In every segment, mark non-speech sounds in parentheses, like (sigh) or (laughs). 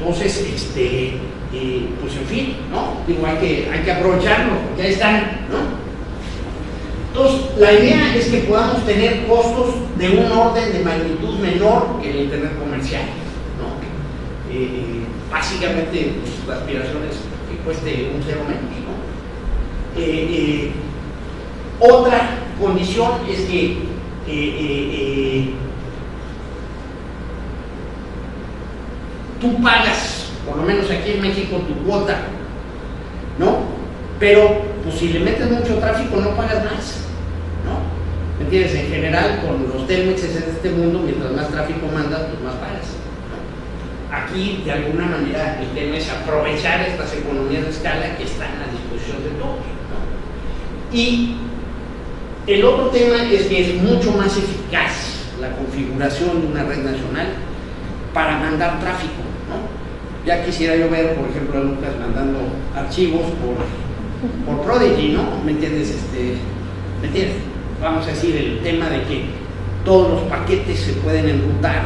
Entonces, este, eh, pues en fin, ¿no? Digo, hay que, hay que aprovecharlo, ahí están, ¿no? Entonces, la idea es que podamos tener costos de un orden de magnitud menor que el Internet comercial, ¿no? Eh, básicamente, pues, la aspiración es que cueste un cero menos, ¿no? Eh, otra condición es que tú pagas, por lo menos aquí en México, tu cuota, ¿no? Pero pues si le metes mucho tráfico no pagas más, ¿no? ¿Me entiendes? En general, con los telmexes en este mundo, mientras más tráfico mandas, pues más pagas. Aquí, de alguna manera, el tema es aprovechar estas economías de escala que están a disposición de todos. Y el otro tema es que es mucho más eficaz la configuración de una red nacional para mandar tráfico. Ya quisiera yo ver, por ejemplo, a Lucas mandando archivos por, por Prodigy, ¿no? ¿Me entiendes? Este, ¿Me entiendes? Vamos a decir, el tema de que todos los paquetes se pueden enrutar,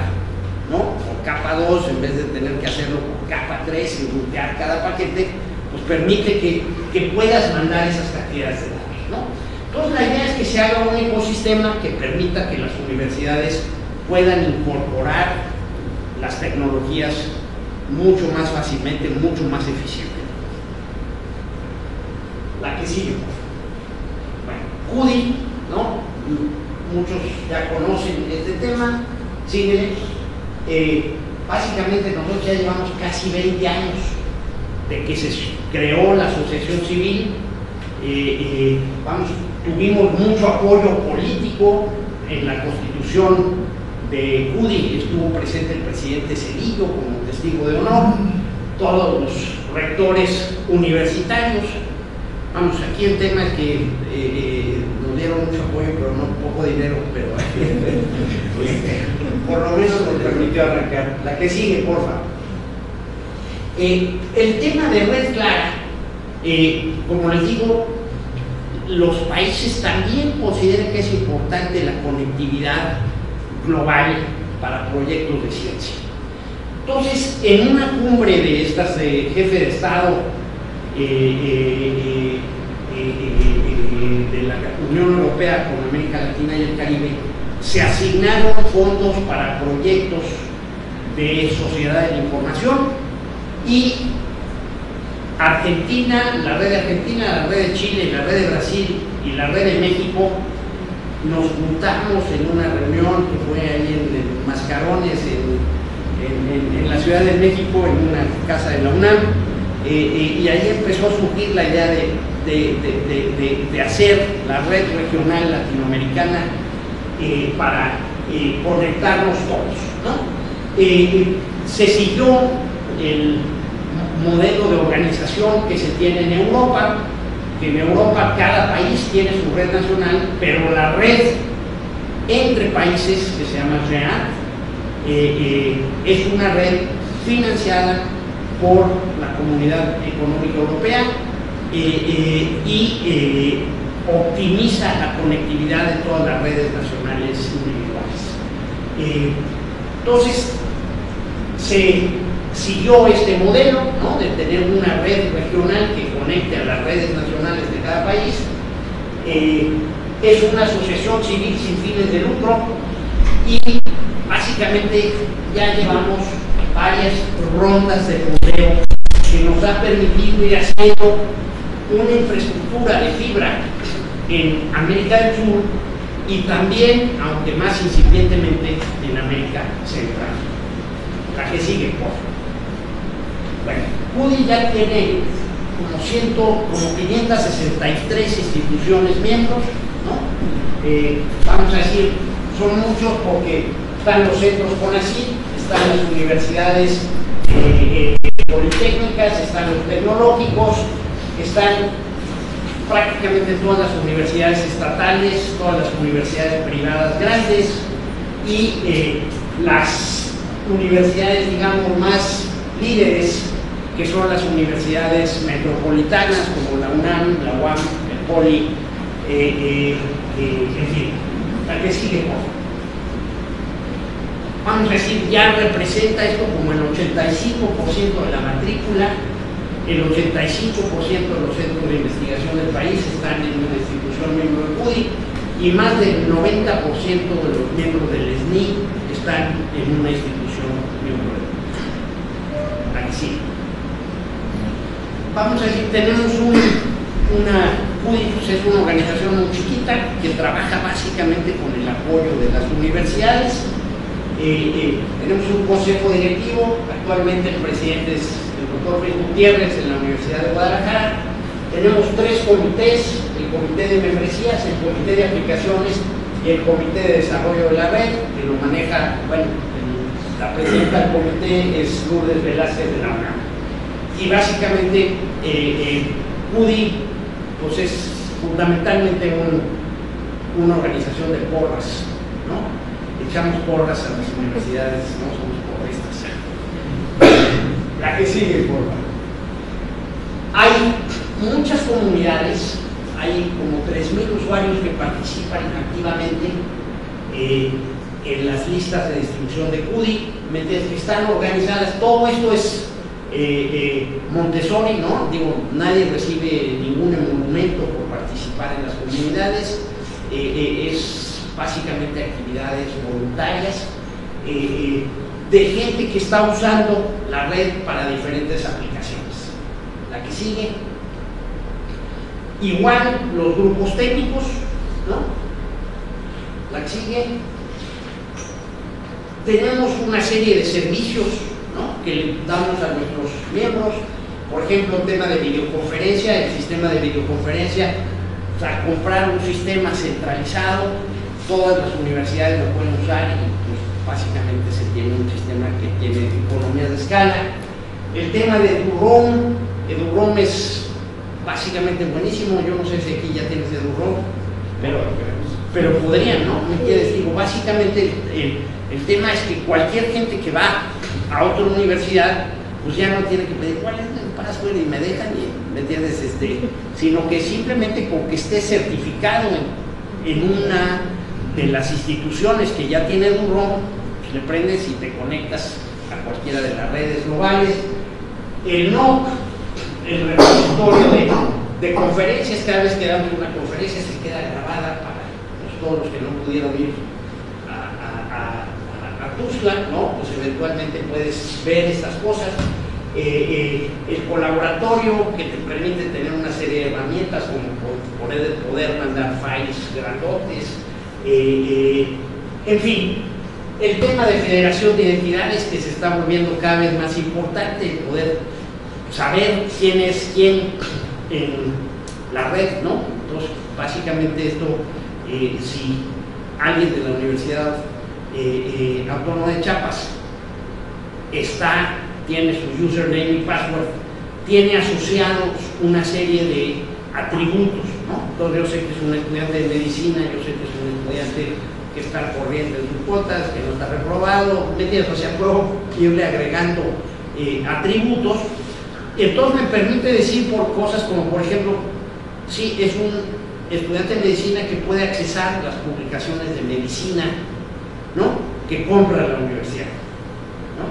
¿no? Por capa 2 en vez de tener que hacerlo por capa 3 y rutear cada paquete, pues permite que, que puedas mandar esas cantidades de datos, ¿no? Entonces la idea es que se haga un ecosistema que permita que las universidades puedan incorporar las tecnologías mucho más fácilmente, mucho más eficiente. La que sigue, Bueno, CUDI, ¿no? Muchos ya conocen este tema, sigue. Eh, básicamente nosotros ya llevamos casi 20 años de que se creó la asociación civil, eh, eh, vamos, tuvimos mucho apoyo político en la constitución de CUDI, estuvo presente el presidente Cedillo como testigo de honor, todos los rectores universitarios. Vamos, aquí el tema es que eh, eh, nos dieron mucho apoyo, pero no poco dinero, pero (laughs) por lo menos nos permitió arrancar. La que sigue, porfa. Eh, el tema de red clara, como les digo, los países también consideran que es importante la conectividad global para proyectos de ciencia. Entonces, en una cumbre de estas de jefe de Estado eh, eh, eh, de la Unión Europea con América Latina y el Caribe, se asignaron fondos para proyectos de sociedad de la información y Argentina, la red de Argentina, la red de Chile, la red de Brasil y la red de México nos juntamos en una reunión que fue ahí en, Mascarones, en, la Ciudad de México, en una casa de la UNAM, eh, eh, y ahí empezó a surgir la idea de, hacer la red regional latinoamericana eh, para conectarnos todos. se siguió el modelo de organización que se tiene en Europa, en Europa cada país tiene su red nacional, pero la red entre países, que se llama READ, eh, eh, es una red financiada por la Comunidad Económica Europea eh, y optimiza la conectividad de todas las redes nacionales individuales. entonces, se siguió este modelo de tener una red regional que conecte a las redes nacionales de cada país. Eh, es una asociación civil sin fines de lucro y básicamente ya llevamos varias rondas de modelo que nos ha permitido ir haciendo una infraestructura de fibra en América del Sur y también, aunque más incipientemente, en América Central. La que sigue, por favor. Bueno, CUDI ya tiene como, ciento, como 563 instituciones miembros, ¿no? Eh, vamos a decir, son muchos porque están los centros CONACYT, están las universidades eh, eh, politécnicas, están los tecnológicos, están prácticamente todas las universidades estatales, todas las universidades privadas grandes y las universidades, digamos, más líderes que son las universidades metropolitanas como la UNAM, la UAM, el POLI, eh, eh, eh, en fin, la que sigue, vamos a decir, ya representa esto como el 85% de la matrícula, el 85% de los centros de investigación del país están en una institución miembro del CUDI y más del 90% de los miembros del SNI están en una institución miembro del CUDI. Aquí sí. Vamos a decir, tenemos una pues es una organización muy chiquita que trabaja básicamente con el apoyo de las universidades. Eh, eh, tenemos un consejo directivo, actualmente el presidente es el doctor Luis Gutiérrez en la Universidad de Guadalajara. Tenemos tres comités, el comité de membresías, el comité de aplicaciones y el comité de desarrollo de la red, que lo maneja, bueno, la presidenta del comité es Lourdes Velázquez de la UNAM. Y básicamente eh, CUDI pues es fundamentalmente una organización de porras, ¿no? Echamos porras a las universidades, no somos porristas. La que sigue, por Hay muchas comunidades, hay como 3.000 usuarios que participan activamente eh, en las listas de distribución de CUDI, que están organizadas, todo esto es eh, eh, Montessori, ¿no? Digo, nadie recibe ningún emolumento por participar en las comunidades, eh, es básicamente actividades voluntarias de gente que está usando la red para diferentes aplicaciones. La que sigue, igual los grupos técnicos, ¿no? La que sigue, tenemos una serie de servicios que le damos a nuestros miembros. Por ejemplo, el tema de videoconferencia, el sistema de videoconferencia, o comprar un sistema centralizado, todas las universidades lo pueden usar y pues, básicamente se tiene un sistema que tiene economía de escala. El tema de Durrom, Durrom es básicamente buenísimo, yo no sé si aquí ya tienes de Durrom, pero, pero podrían, ¿no? Me quieres, digo, básicamente el, el tema es que cualquier gente que va a otra universidad, pues ya no tiene que pedir cuál es el password y me dejan, y, ¿me entiendes? Este, sino que simplemente con que esté certificado en, una de las instituciones que ya tiene Durron, pues le prendes y te conectas a cualquiera de las redes globales. El NOC, el repositorio de, conferencias, cada vez que damos una conferencia se queda grabada para pues, todos los que no pudieron ir ¿no? Pues eventualmente puedes ver estas cosas. Eh, eh, el colaboratorio que te permite tener una serie de herramientas como poder, poder mandar files grandotes, eh, en fin, el tema de federación de identidades que se está volviendo cada vez más importante, poder saber quién es quién en la red, ¿no? Entonces, básicamente esto, si alguien de la universidad eh, eh, Autónomo de Chiapas está, tiene su username y password, tiene asociados una serie de atributos, ¿no? Entonces yo sé que es un estudiante de medicina, yo sé que es un estudiante que está corriendo en sus cuotas, que no está reprobado, ¿me entiendes? O sea, irle agregando eh, atributos. Entonces me permite decir por cosas como, por ejemplo, si es un estudiante de medicina que puede accesar las publicaciones de medicina. Que compra la universidad. ¿no?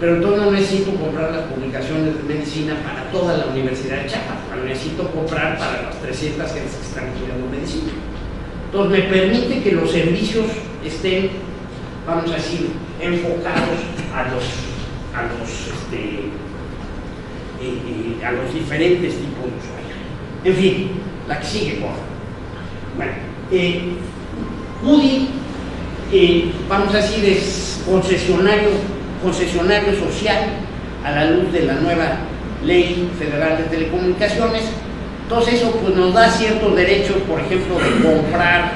Pero entonces no necesito comprar las publicaciones de medicina para toda la Universidad de Chiapas, necesito comprar para las 300 que están estudiando medicina. Entonces me permite que los servicios estén, vamos a decir, enfocados a los, a los, este, eh, eh, a los diferentes tipos de usuarios. En fin, la que sigue, por Bueno, eh, vamos a decir, es concesionario, concesionario social a la luz de la nueva ley federal de telecomunicaciones. Entonces eso pues, nos da ciertos derechos, por ejemplo, de comprar,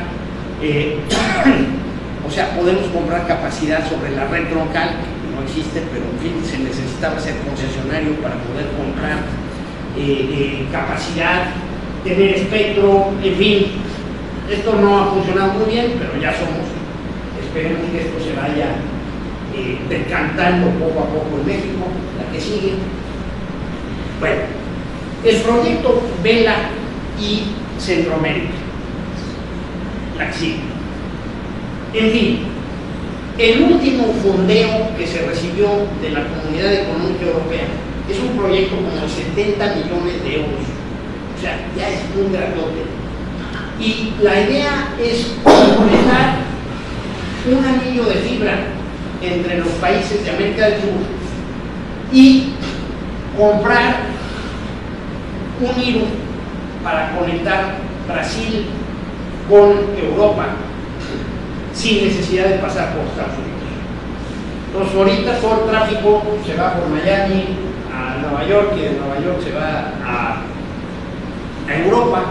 eh, (coughs) o sea, podemos comprar capacidad sobre la red troncal, que no existe, pero en fin, se necesitaba ser concesionario para poder comprar eh, eh, capacidad, tener espectro, en fin. Esto no ha funcionado muy bien, pero ya somos esperemos que esto se vaya eh, decantando poco a poco en México, la que sigue. Bueno, el proyecto Vela y Centroamérica, la que sigue. En fin, el último fondeo que se recibió de la Comunidad Económica Europea es un proyecto como de 70 millones de euros. O sea, ya es un grandote. Y la idea es conectar un anillo de fibra entre los países de América del Sur y comprar un hilo para conectar Brasil con Europa sin necesidad de pasar por Estados Unidos. Entonces ahorita todo el tráfico se va por Miami a Nueva York y de Nueva York se va a, Europa.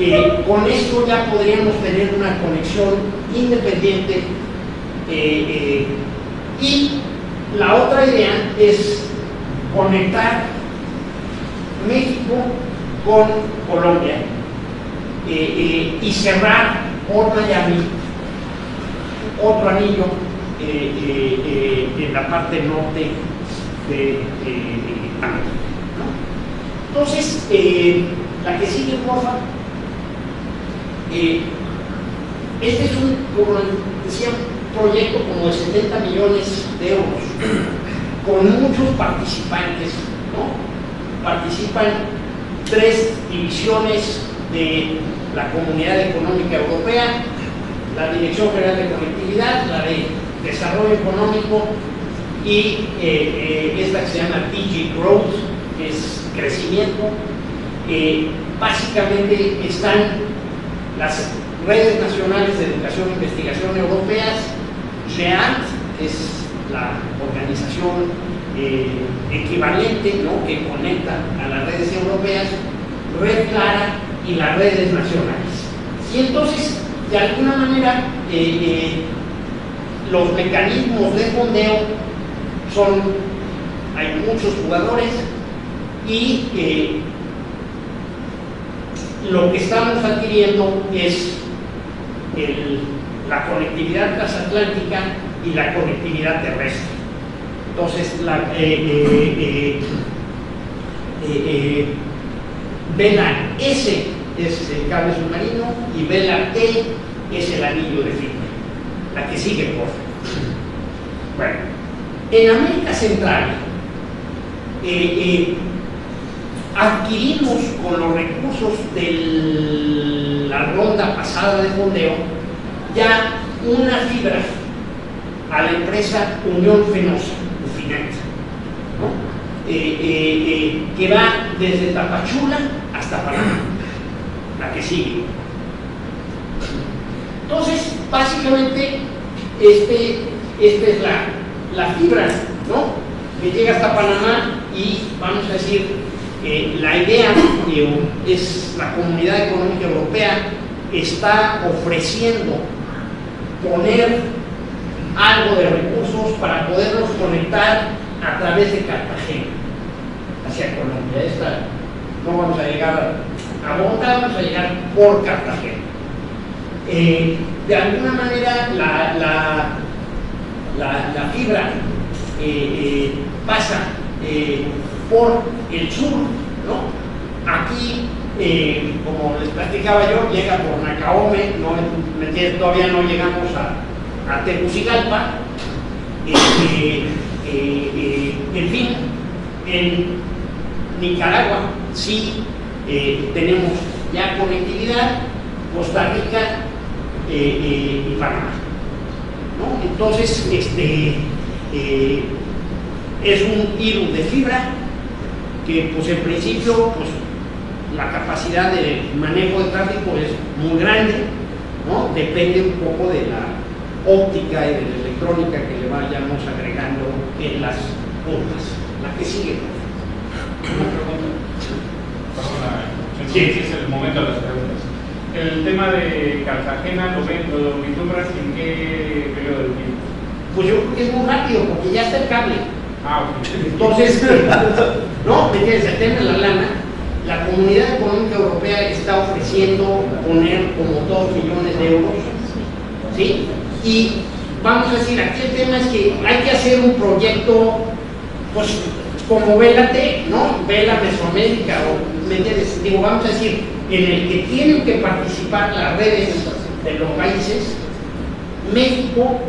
Eh, con esto ya podríamos tener una conexión independiente eh, eh, y la otra idea es conectar México con Colombia y cerrar por Miami otro anillo eh, eh, eh, en la parte norte de América. Entonces, la que sigue, por. Este es un, proyecto como de 70 millones de euros, con muchos participantes. ¿no? Participan tres divisiones de la Comunidad Económica Europea, la Dirección General de Conectividad, la de Desarrollo Económico y eh, eh, esta que se llama DG Growth, que es crecimiento. Eh, básicamente están las redes nacionales de educación e investigación europeas, GEANT, es la organización equivalente ¿no? que conecta a las redes europeas, Red Clara y las redes nacionales. Y entonces de alguna manera eh, eh, los mecanismos de fondeo son, hay muchos jugadores y eh, lo que estamos adquiriendo es la conectividad transatlántica y la conectividad terrestre. Entonces, la, Vela S es el cable submarino y vela T es el anillo de fibra. La que sigue, por. Bueno, en América Central eh, eh, adquirimos con los recursos de la ronda pasada de fondeo ya una fibra a la empresa Unión Fenosa, eh, que va desde Tapachula hasta Panamá la que sigue. Entonces, básicamente, este, esta es la, la fibra, ¿no? Que llega hasta Panamá y, vamos a decir, eh, la idea es la Comunidad Económica Europea está ofreciendo poner algo de recursos para poderlos conectar a través de Cartagena hacia Colombia. Esta, no vamos a llegar a Bogotá, vamos a llegar por Cartagena. Eh, de alguna manera la, la, fibra eh, eh, pasa por el sur, ¿no? Aquí, como les platicaba yo, llega por Nacaome, no, todavía no llegamos a, a Tegucigalpa. en fin, en Nicaragua sí eh, tenemos ya conectividad Costa Rica eh, eh, y Panamá. Entonces, este, es un hilo de fibra que pues en principio pues, la capacidad de manejo de tráfico es muy grande, ¿no? depende un poco de la óptica y de la electrónica que le vayamos agregando en las puntas. La que sigue. Sí, es el momento de las preguntas. El tema de Cartagena, ¿lo, ven, lo vislumbras en qué periodo de tiempo? Pues yo creo que es muy rápido, porque ya está el cable. Ah, ok. Entonces, (laughs) no, ¿me entiendes? Tema de la lana, la Comunidad Económica Europea está ofreciendo poner como 2 millones de euros, ¿sí? Y vamos a decir, aquí el tema es que hay que hacer un proyecto, pues, como Vela T, ¿no? Vela Mesoamérica o Digo, vamos a decir, en el que tienen que participar las redes de los países, México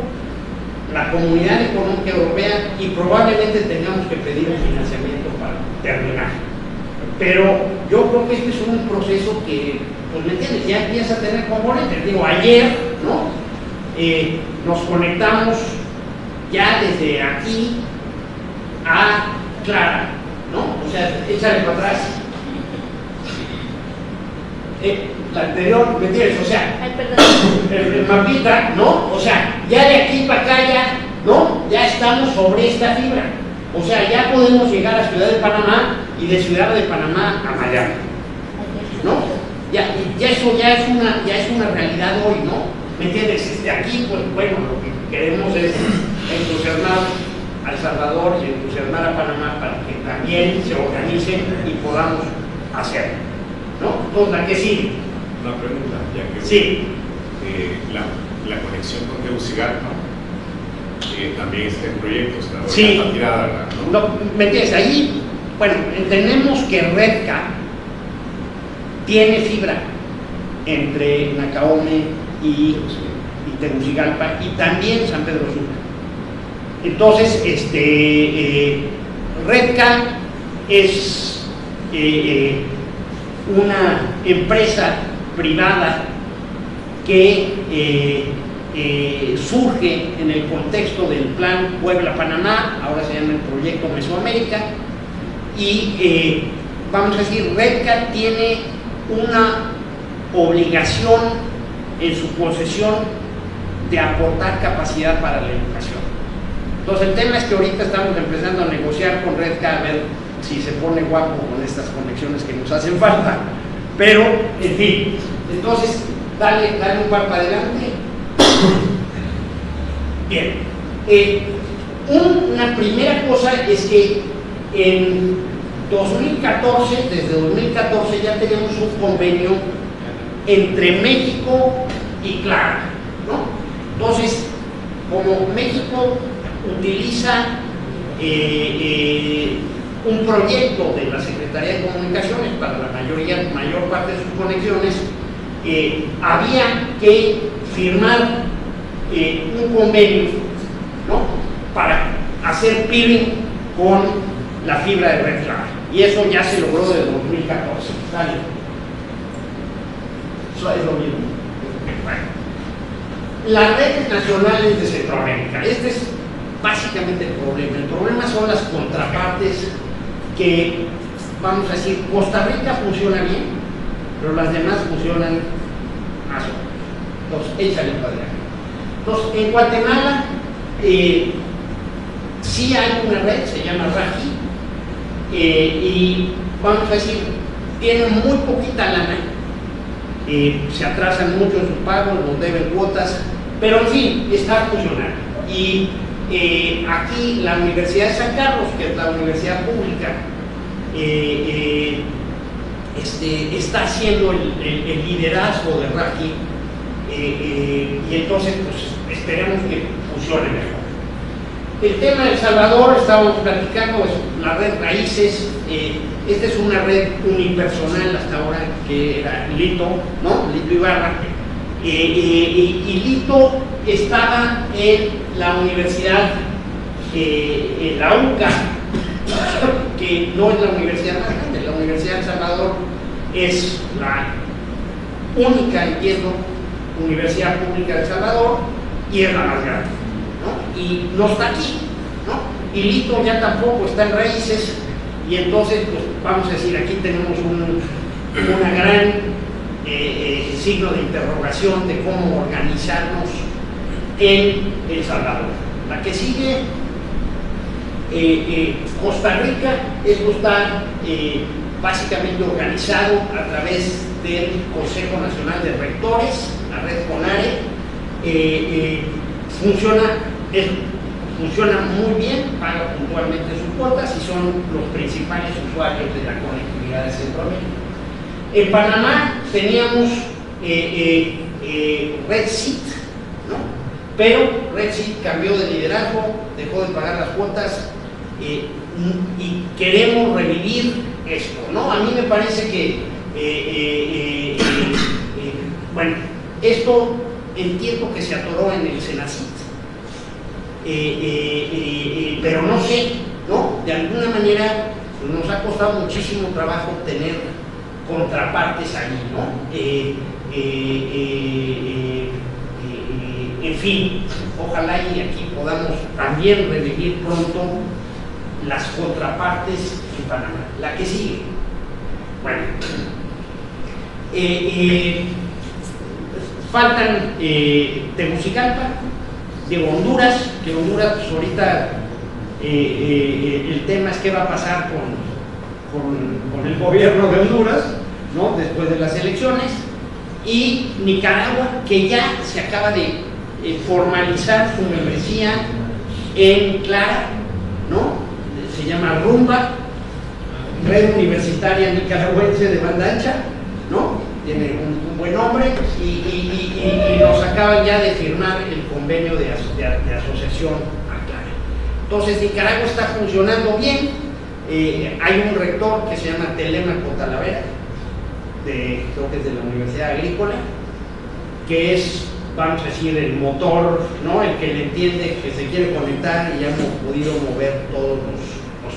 la Comunidad Económica Europea y probablemente tengamos que pedir un financiamiento para terminar. Pero yo creo que este es un proceso que, pues me entiendes, ya empieza a tener componentes. Digo, ayer, ¿no? Eh, nos conectamos ya desde aquí a Clara, ¿no? O sea, échale para atrás. Eh, la anterior, ¿me entiendes? O sea, el, mapita, ¿no? O sea, ya de aquí para acá ya, ¿no? Ya estamos sobre esta fibra. O sea, ya podemos llegar a Ciudad de Panamá y de Ciudad de Panamá a Miami. ¿No? Ya, ya eso ya es una, ya es una realidad hoy, ¿no? ¿Me entiendes? Este, aquí, pues bueno, lo que queremos es entusiasmar a El Salvador y entusiasmar a Panamá para que también se organicen y podamos hacerlo. ¿No? Entonces, ¿la que sigue? Una pregunta, ya que Sí. eh, la, la conexión con Tegucigalpa eh, también está en proyecto, está, Sí. está tirada, ¿verdad? ¿no? No, ¿Me entiendes? Ahí, bueno, entendemos que Redca tiene fibra entre Nacaome y, y Tegucigalpa y también San Pedro Sula. Entonces, este, eh, Redca es eh, una empresa privada que eh, eh, surge en el contexto del plan Puebla-Panamá, ahora se llama el proyecto Mesoamérica, y eh, vamos a decir, Redca tiene una obligación en su concesión de aportar capacidad para la educación. Entonces el tema es que ahorita estamos empezando a negociar con Redca a ver si se pone guapo con estas conexiones que nos hacen falta. Pero, en fin, entonces, dale, dale un par para adelante. Bien. Eh, una primera cosa es que en 2014, desde 2014 ya tenemos un convenio entre México y Clara, ¿no? Entonces, como México utiliza eh, eh, un proyecto de la Secretaría de Comunicaciones para la mayoría, mayor parte de sus conexiones, eh, había que firmar eh, un convenio ¿no? para hacer peering con la fibra de red clara. Y eso ya se logró desde 2014. Dale. Eso es lo mismo. Bueno. Las redes nacionales de Centroamérica. Este es básicamente el problema. El problema son las contrapartes que, vamos a decir, Costa Rica funciona bien, pero las demás funcionan más o menos. Entonces, échale para. Entonces, en Guatemala eh, sí hay una red, se llama RAGI, eh, y vamos a decir, tienen muy poquita lana, eh, se atrasan mucho en sus pagos, nos deben cuotas, pero en fin, está funcionando. Y eh, aquí la Universidad de San Carlos, que es la universidad pública, eh, eh, este, está haciendo el, liderazgo de eh, y entonces pues esperemos que funcione mejor. El tema de El Salvador, estábamos platicando, la red Raíces, esta es una red unipersonal hasta ahora que era Lito, ¿no? Lito Ibarra. Eh, y Lito estaba en la universidad, en la UCA, que no es la universidad más grande, la Universidad de Salvador es la única, entiendo, universidad pública de Salvador y es la más grande. Y no está aquí, ¿no? Y Lito ya tampoco está en raíces y entonces, pues vamos a decir, aquí tenemos un, una gran eh, eh, signo de interrogación de cómo organizarnos en El Salvador. La que sigue, eh, eh, Costa Rica, esto está eh, básicamente organizado a través del Consejo Nacional de Rectores, la red CONARE, funciona, funciona muy bien, paga puntualmente sus cuotas y son los principales usuarios de la conectividad de Centroamérica. En Panamá teníamos eh, eh. Pero Red cambió de liderazgo, dejó de pagar las cuotas eh, y queremos revivir esto. ¿no? A mí me parece que, eh, eh, bueno, esto entiendo que se atoró en el Senacit pero no sé, ¿no? De alguna manera nos ha costado muchísimo trabajo obtener contrapartes ahí, ¿no? En fin, ojalá y aquí podamos también revivir pronto las contrapartes en Panamá. La que sigue. Bueno, eh, eh, faltan eh, Tegucigalpa, de Honduras, que Honduras pues, ahorita el tema es qué va a pasar con, con, el gobierno de Honduras, ¿no? después de las elecciones, y Nicaragua, que ya se acaba de formalizar su membresía en Clara, ¿no? Se llama Rumba, Red Universitaria Nicaragüense de Banda Ancha, ¿no? Tiene un, buen nombre y, nos acaban ya de firmar el convenio de, asociación a Clara. Entonces Nicaragua está funcionando bien, eh, hay un rector que se llama Telemaco Talavera, de, creo que es de la Universidad Agrícola, que es vamos a decir, el motor, ¿no? el que le entiende que se quiere conectar y ya hemos podido mover todos los, los.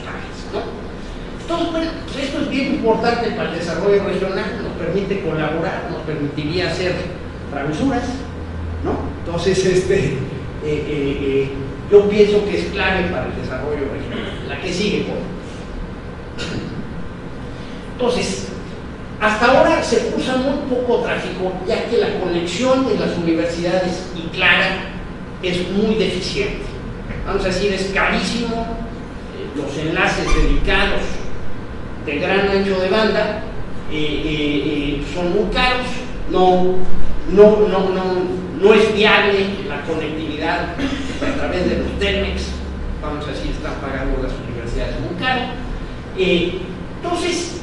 ¿no? Entonces, bueno, pues esto es bien importante para el desarrollo regional, nos permite colaborar, nos permitiría hacer travesuras, ¿no? Entonces, este, eh, eh, eh, yo pienso que es clave para el desarrollo regional. La que sigue, por Entonces, hasta ahora se usa muy poco tráfico, ya que la conexión de las universidades y Clara es muy deficiente. Vamos a decir, es carísimo, eh, los enlaces dedicados de gran ancho de banda eh, eh, son muy caros, no, no, no, no, no es viable la conectividad a través de los TELMEX, vamos a decir, están pagando las universidades muy caro. entonces,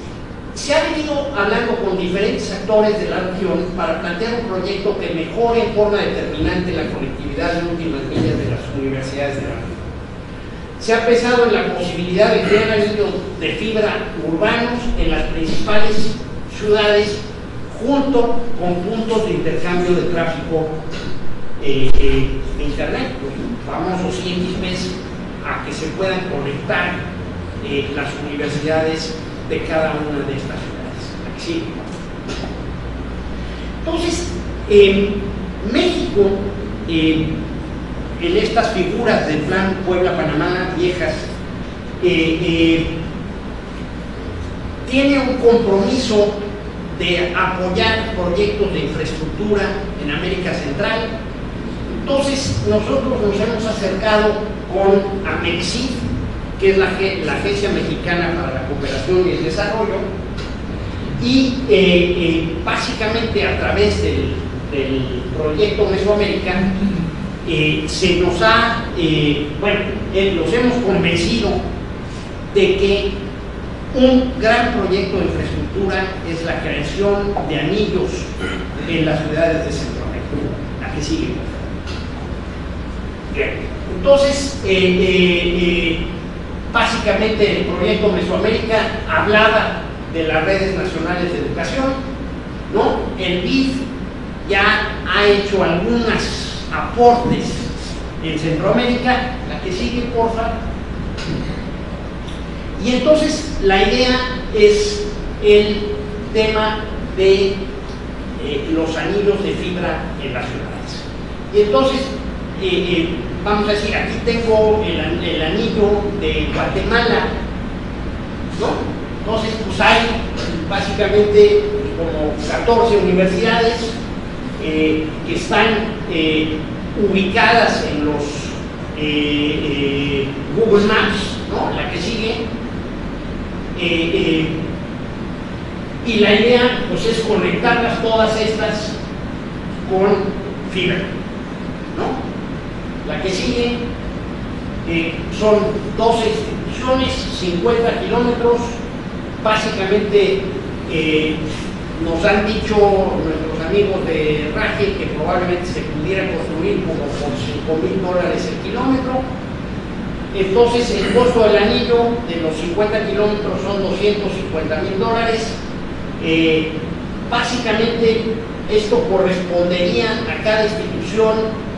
se ha venido hablando con diferentes actores de la región para plantear un proyecto que mejore en forma determinante la conectividad de últimas millas de las universidades de la región. Se ha pensado en la posibilidad de crear anillos de fibra urbanos en las principales ciudades junto con puntos de intercambio de tráfico eh, eh, de Internet, famosos IXPs, a que se puedan conectar eh, las universidades de cada una de estas ciudades. Entonces, México, en estas figuras del plan Puebla-Panamá viejas, eh, eh, tiene un compromiso de apoyar proyectos de infraestructura en América Central. Entonces, nosotros nos hemos acercado con AMEXIF, que es la, Agencia Mexicana para la Cooperación y el Desarrollo, y eh, eh, básicamente a través del, proyecto Mesoamérica eh, se nos ha, bueno, los hemos convencido de que un gran proyecto de infraestructura es la creación de anillos en las ciudades de Centroamérica, la que sigue. Bien. Entonces, Básicamente el proyecto Mesoamérica hablaba de las redes nacionales de educación, ¿no? El BIF ya ha hecho algunos aportes en Centroamérica, la que sigue, por favor. Y entonces la idea es el tema de eh, los anillos de fibra en las ciudades. Y entonces, eh, eh, vamos a decir, aquí tengo el, anillo de Guatemala, ¿no? Entonces, pues hay básicamente como 14 universidades eh, que están ubicadas en los Google Maps, ¿no? La que sigue. y la idea pues es conectarlas todas estas con fibra, ¿no? La que sigue eh, son 12 instituciones, 50 kilómetros. Básicamente eh, nos han dicho nuestros amigos de Raje que probablemente se pudiera construir como por 5 mil dólares el kilómetro. Entonces el costo del anillo de los 50 kilómetros son 250 mil dólares. Eh, básicamente esto correspondería a cada institución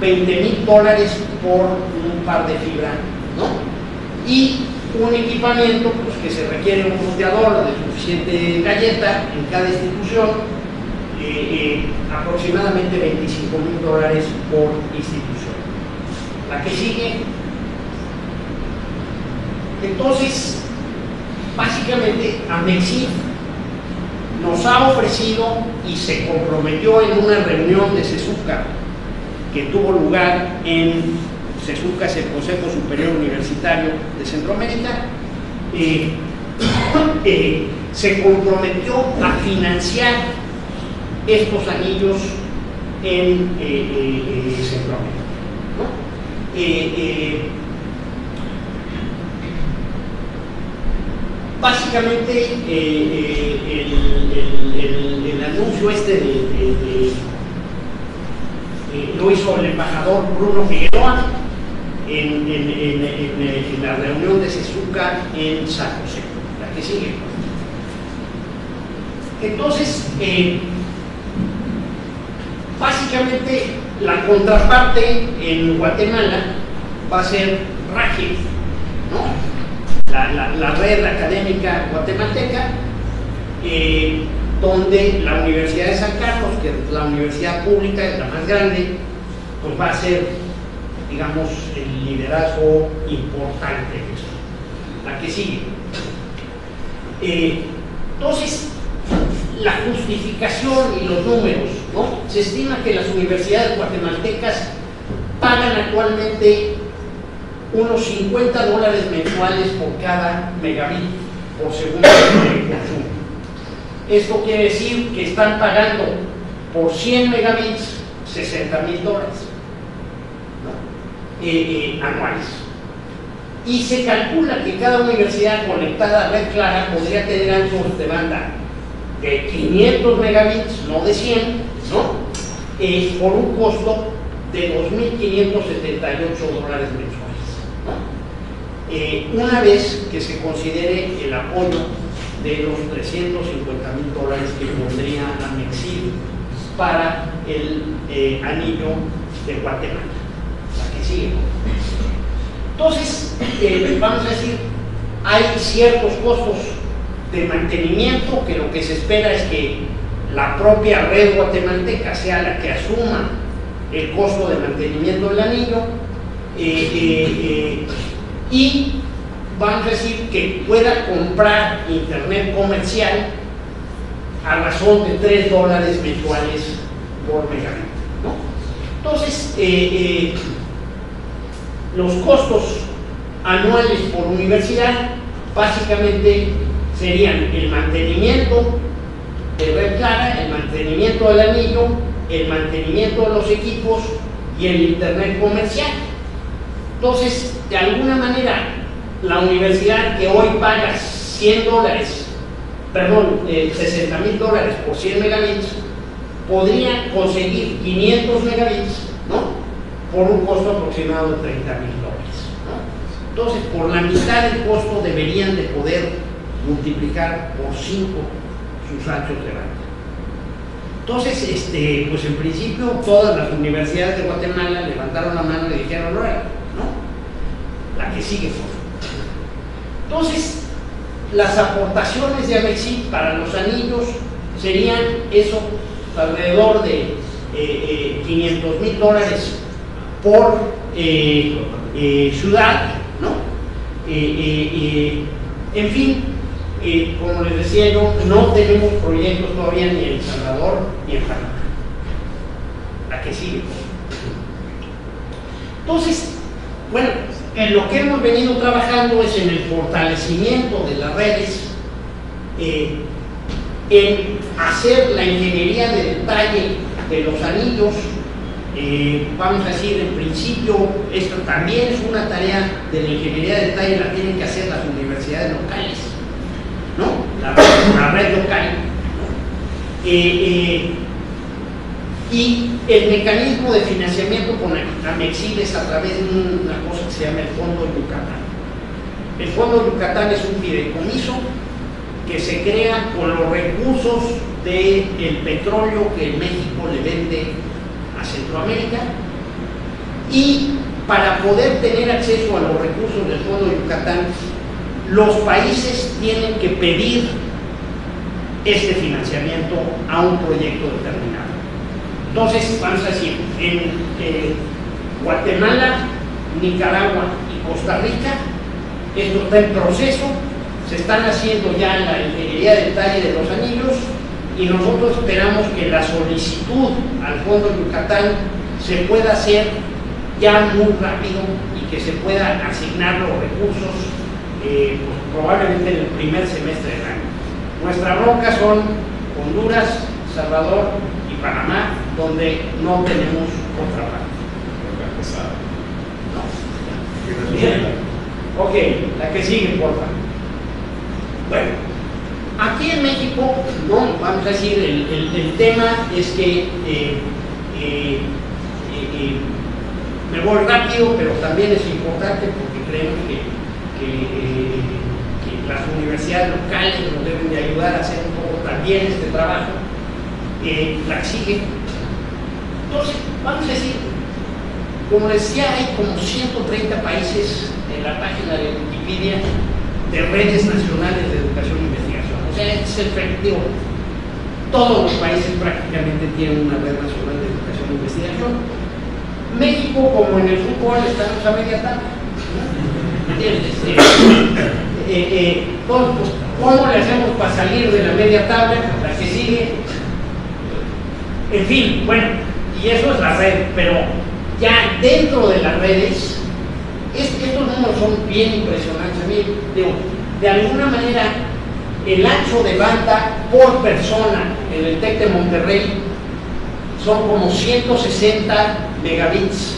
20 mil dólares por un par de fibra, ¿no? Y un equipamiento pues, que se requiere un roteador de suficiente galleta en cada institución, eh, eh, aproximadamente 25 mil dólares por institución. La que sigue. Entonces, básicamente, Amexi nos ha ofrecido y se comprometió en una reunión de CESUCA que tuvo lugar en CESUCA, es el Consejo Superior Universitario de Centroamérica, eh, (coughs) eh, se comprometió a financiar estos anillos en Centroamérica. básicamente el, anuncio este de lo hizo el embajador Bruno Figueroa en, la reunión de Sezuca en San José, la que sigue. Entonces, eh, básicamente la contraparte en Guatemala va a ser RAGI, ¿no? la, red académica guatemalteca. Eh, donde la Universidad de San Carlos, que es la universidad pública, es la más grande, pues va a ser, digamos, el liderazgo importante de esto. La que sigue. Eh, entonces, la justificación y los números, ¿no? Se estima que las universidades guatemaltecas pagan actualmente unos 50 dólares mensuales por cada megabit por segundo de consumo. Esto quiere decir que están pagando por 100 megabits 60 mil dólares eh, eh, anuales. Y se calcula que cada universidad conectada a red clara podría tener anchos de banda de 500 megabits, no de 100, ¿no? Eh, por un costo de 2.578 dólares mensuales. una vez que se considere el apoyo de los 350 mil dólares que pondría Amexil para el eh, anillo de Guatemala, la que sigue. Entonces, eh, vamos a decir, hay ciertos costos de mantenimiento que lo que se espera es que la propia red guatemalteca sea la que asuma el costo de mantenimiento del anillo eh, y vamos a decir que pueda comprar internet comercial a razón de 3 dólares mensuales por megabit. Entonces, eh, eh, los costos anuales por universidad básicamente serían el mantenimiento de red clara, el mantenimiento del anillo, el mantenimiento de los equipos y el internet comercial. Entonces, de alguna manera, la universidad que hoy paga 100 dólares, perdón, 60 eh, mil dólares por 100 megabits, podría conseguir 500 megabits, ¿no? Por un costo aproximado de 30 mil dólares. Entonces, por la mitad del costo deberían de poder multiplicar por 5 sus anchos de banda. Entonces, este, pues en principio todas las universidades de Guatemala levantaron la mano y dijeron, no, la que sigue, por entonces, las aportaciones de Amexi para los anillos serían eso, alrededor de 500 eh, eh, mil dólares por eh, ciudad, ¿no? en fin, como les decía yo, no tenemos proyectos todavía ni en El Salvador ni en Panamá. La que sigue. Entonces, bueno, en lo que hemos venido trabajando es en el fortalecimiento de las redes, eh, en hacer la ingeniería de detalle de los anillos. Eh, vamos a decir, en principio, esto también es una tarea de la ingeniería de detalle, la tienen que hacer las universidades locales, ¿no? La, red local. Eh, y el mecanismo de financiamiento con Amexil es a través de una cosa que se llama el Fondo Yucatán. El Fondo Yucatán es un fideicomiso que se crea con los recursos del petróleo que México le vende a Centroamérica Y para poder tener acceso a los recursos del Fondo Yucatán, los países tienen que pedir este financiamiento a un proyecto determinado. Entonces, vamos a decir, en eh, Guatemala, Nicaragua y Costa Rica, esto está en proceso, se están haciendo ya la ingeniería de detalle de los anillos y nosotros esperamos que la solicitud al Fondo Yucatán se pueda hacer ya muy rápido y que se puedan asignar los recursos eh, pues, probablemente en el primer semestre del año. Nuestra bronca son Honduras, Salvador Panamá, donde no tenemos contrabando. No. Ok, la que sigue, por favor. Bueno, aquí en México, no, vamos a decir, el, tema es que eh, eh, eh, me voy rápido, pero también es importante porque creemos que, las universidades locales nos deben de ayudar a hacer un poco también este trabajo. La sigue. Entonces, vamos a decir, como decía, hay como 130 países en la página de Wikipedia de redes nacionales de educación e investigación. O sea, es efectivo. Todos los países prácticamente tienen una red nacional de educación e investigación. México, como en el fútbol, estamos a media tabla. ¿Entiendes? Eh, eh, eh, pues, ¿Cómo le hacemos para salir de la media tabla? La que sigue. En fin, bueno, y eso es la red, pero ya dentro de las redes estos números son bien impresionantes. A mí, de alguna manera, el ancho de banda por persona en el TEC de Monterrey son como 160 megabits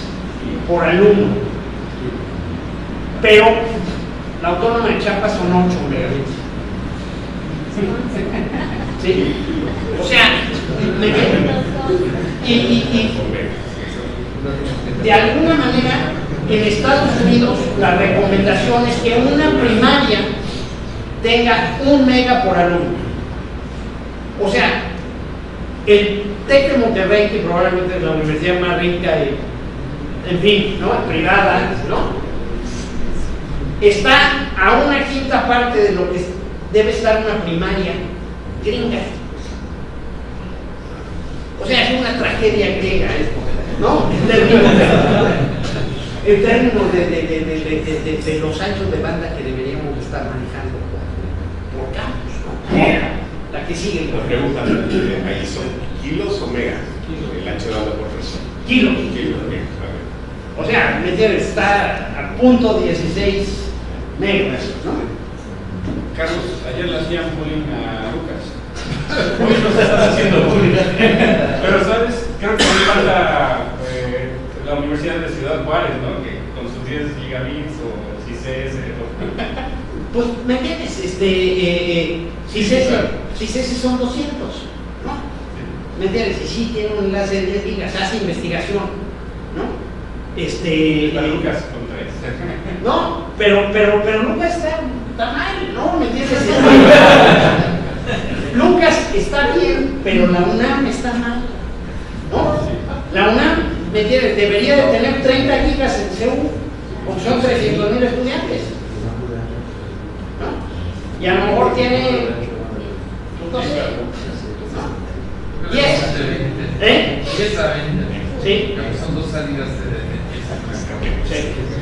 por alumno. Pero la autónoma de Chiapas son 8 megabits. ¿Sí? O sea, y, de alguna manera en Estados Unidos la recomendación es que una primaria tenga un mega por alumno. O sea, el TEC de que probablemente es la universidad más rica y, en fin, ¿no? privada, ¿no? Está a una quinta parte de lo que debe estar una primaria gringa. O sea, es una tragedia griega esto, ¿no? en términos de, los anchos de banda que deberíamos estar manejando por, campus. ¿no? La que sigue. La pregunta ahí son kilos o megas el ancho de banda por persona. Kilos. Kilos, O sea, meter está a punto 16 megas, ¿no? Carlos, ayer le hacían bullying a. Hoy haciendo. Pero, ¿sabes? Creo que me falta la Universidad de Ciudad Juárez, ¿no? Que con sus 10 gigabits o CICS. Pues, ¿me entiendes? Este, eh, CICS, CICS son 200, ¿no? ¿Me entiendes? Y sí tiene un enlace de 10 gigas, hace investigación, ¿no? Este. La Lucas con 3. (laughs) No, pero, pero, pero Lucas está, está mal, ¿no? ¿Me entiendes? (laughs) Lucas está bien, pero la UNAM está mal, ¿no? La UNAM debería de tener 30 gigas en CEU, porque son 300 mil estudiantes. ¿no? Y a lo mejor tiene, no sé, ¿no? 10. ¿Eh? 10 a 20. Sí. Son dos salidas de... Sí.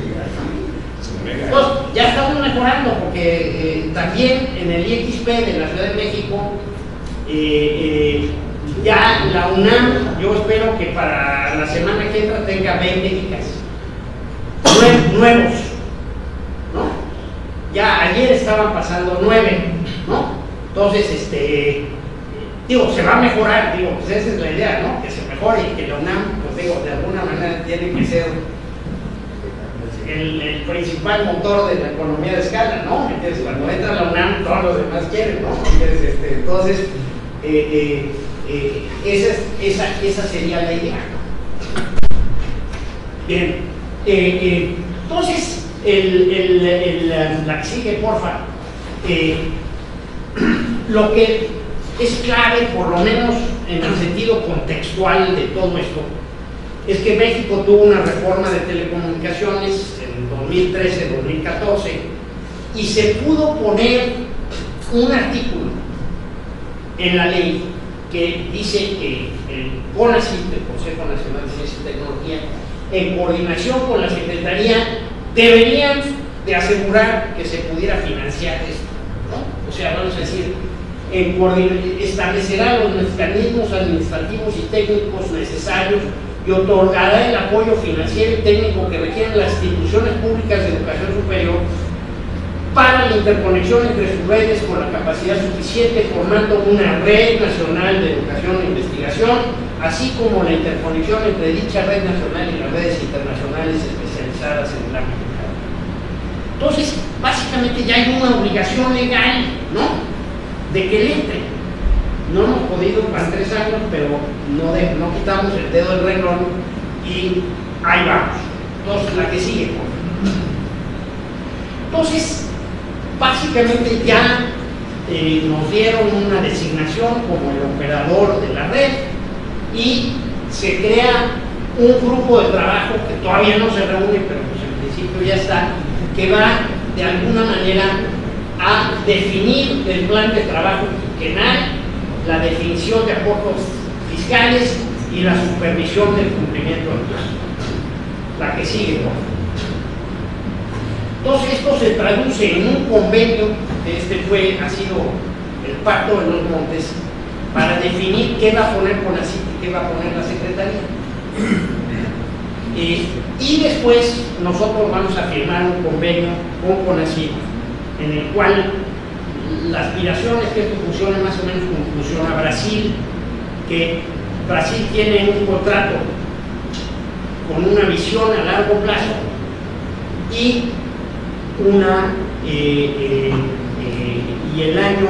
Pues ya estamos mejorando porque eh, también en el IXP de la Ciudad de México eh, eh, ya la UNAM, yo espero que para la semana que entra tenga 20 gigas nuevos, ¿no? Ya ayer estaban pasando 9, ¿no? Entonces, este, digo, se va a mejorar, digo, pues esa es la idea, ¿no? Que se mejore y que la UNAM, pues digo, de alguna manera tiene que ser el, principal motor de la economía de escala, ¿no? Entonces, cuando entra la UNAM, todos los demás quieren, ¿no? Entonces, este, entonces eh, eh, eh, esa, esa, sería la idea. Bien, entonces, el, el, la que sigue, porfa. (clears throat) lo que es clave, por lo menos en el sentido contextual de todo esto, es que México tuvo una reforma de telecomunicaciones en 2013-2014 y se pudo poner un artículo en la ley que dice que el CONACYT, el Consejo Nacional de Ciencia y Tecnología, en coordinación con la Secretaría, deberían de asegurar que se pudiera financiar esto. ¿no? O sea, vamos a decir, establecerá los mecanismos administrativos y técnicos necesarios y otorgará el apoyo financiero y técnico que requieren las instituciones públicas de educación superior para la interconexión entre sus redes con la capacidad suficiente, formando una red nacional de educación e investigación, así como la interconexión entre dicha red nacional y las redes internacionales especializadas en el ámbito Entonces, básicamente ya hay una obligación legal, ¿no? De que le entre. No hemos podido para tres años, pero no, no quitamos el dedo del renglón y ahí vamos. Entonces, la que sigue. Entonces, básicamente ya eh, nos dieron una designación como el operador de la red y se crea un grupo de trabajo que todavía no se reúne, pero pues en principio ya está, que va de alguna manera a definir el plan de trabajo quinquenal, la definición de aportes fiscales y la supervisión del cumplimiento del. La que sigue, favor. Entonces esto se traduce en un convenio, este fue, ha sido el pacto de los montes, para definir qué va a poner CONACYT y qué va a poner la Secretaría. Eh, y después nosotros vamos a firmar un convenio con CONACYT, en el cual la aspiración es que esto funcione más o menos como funciona Brasil, que Brasil tiene un contrato con una visión a largo plazo y una eh, eh, eh, y el año,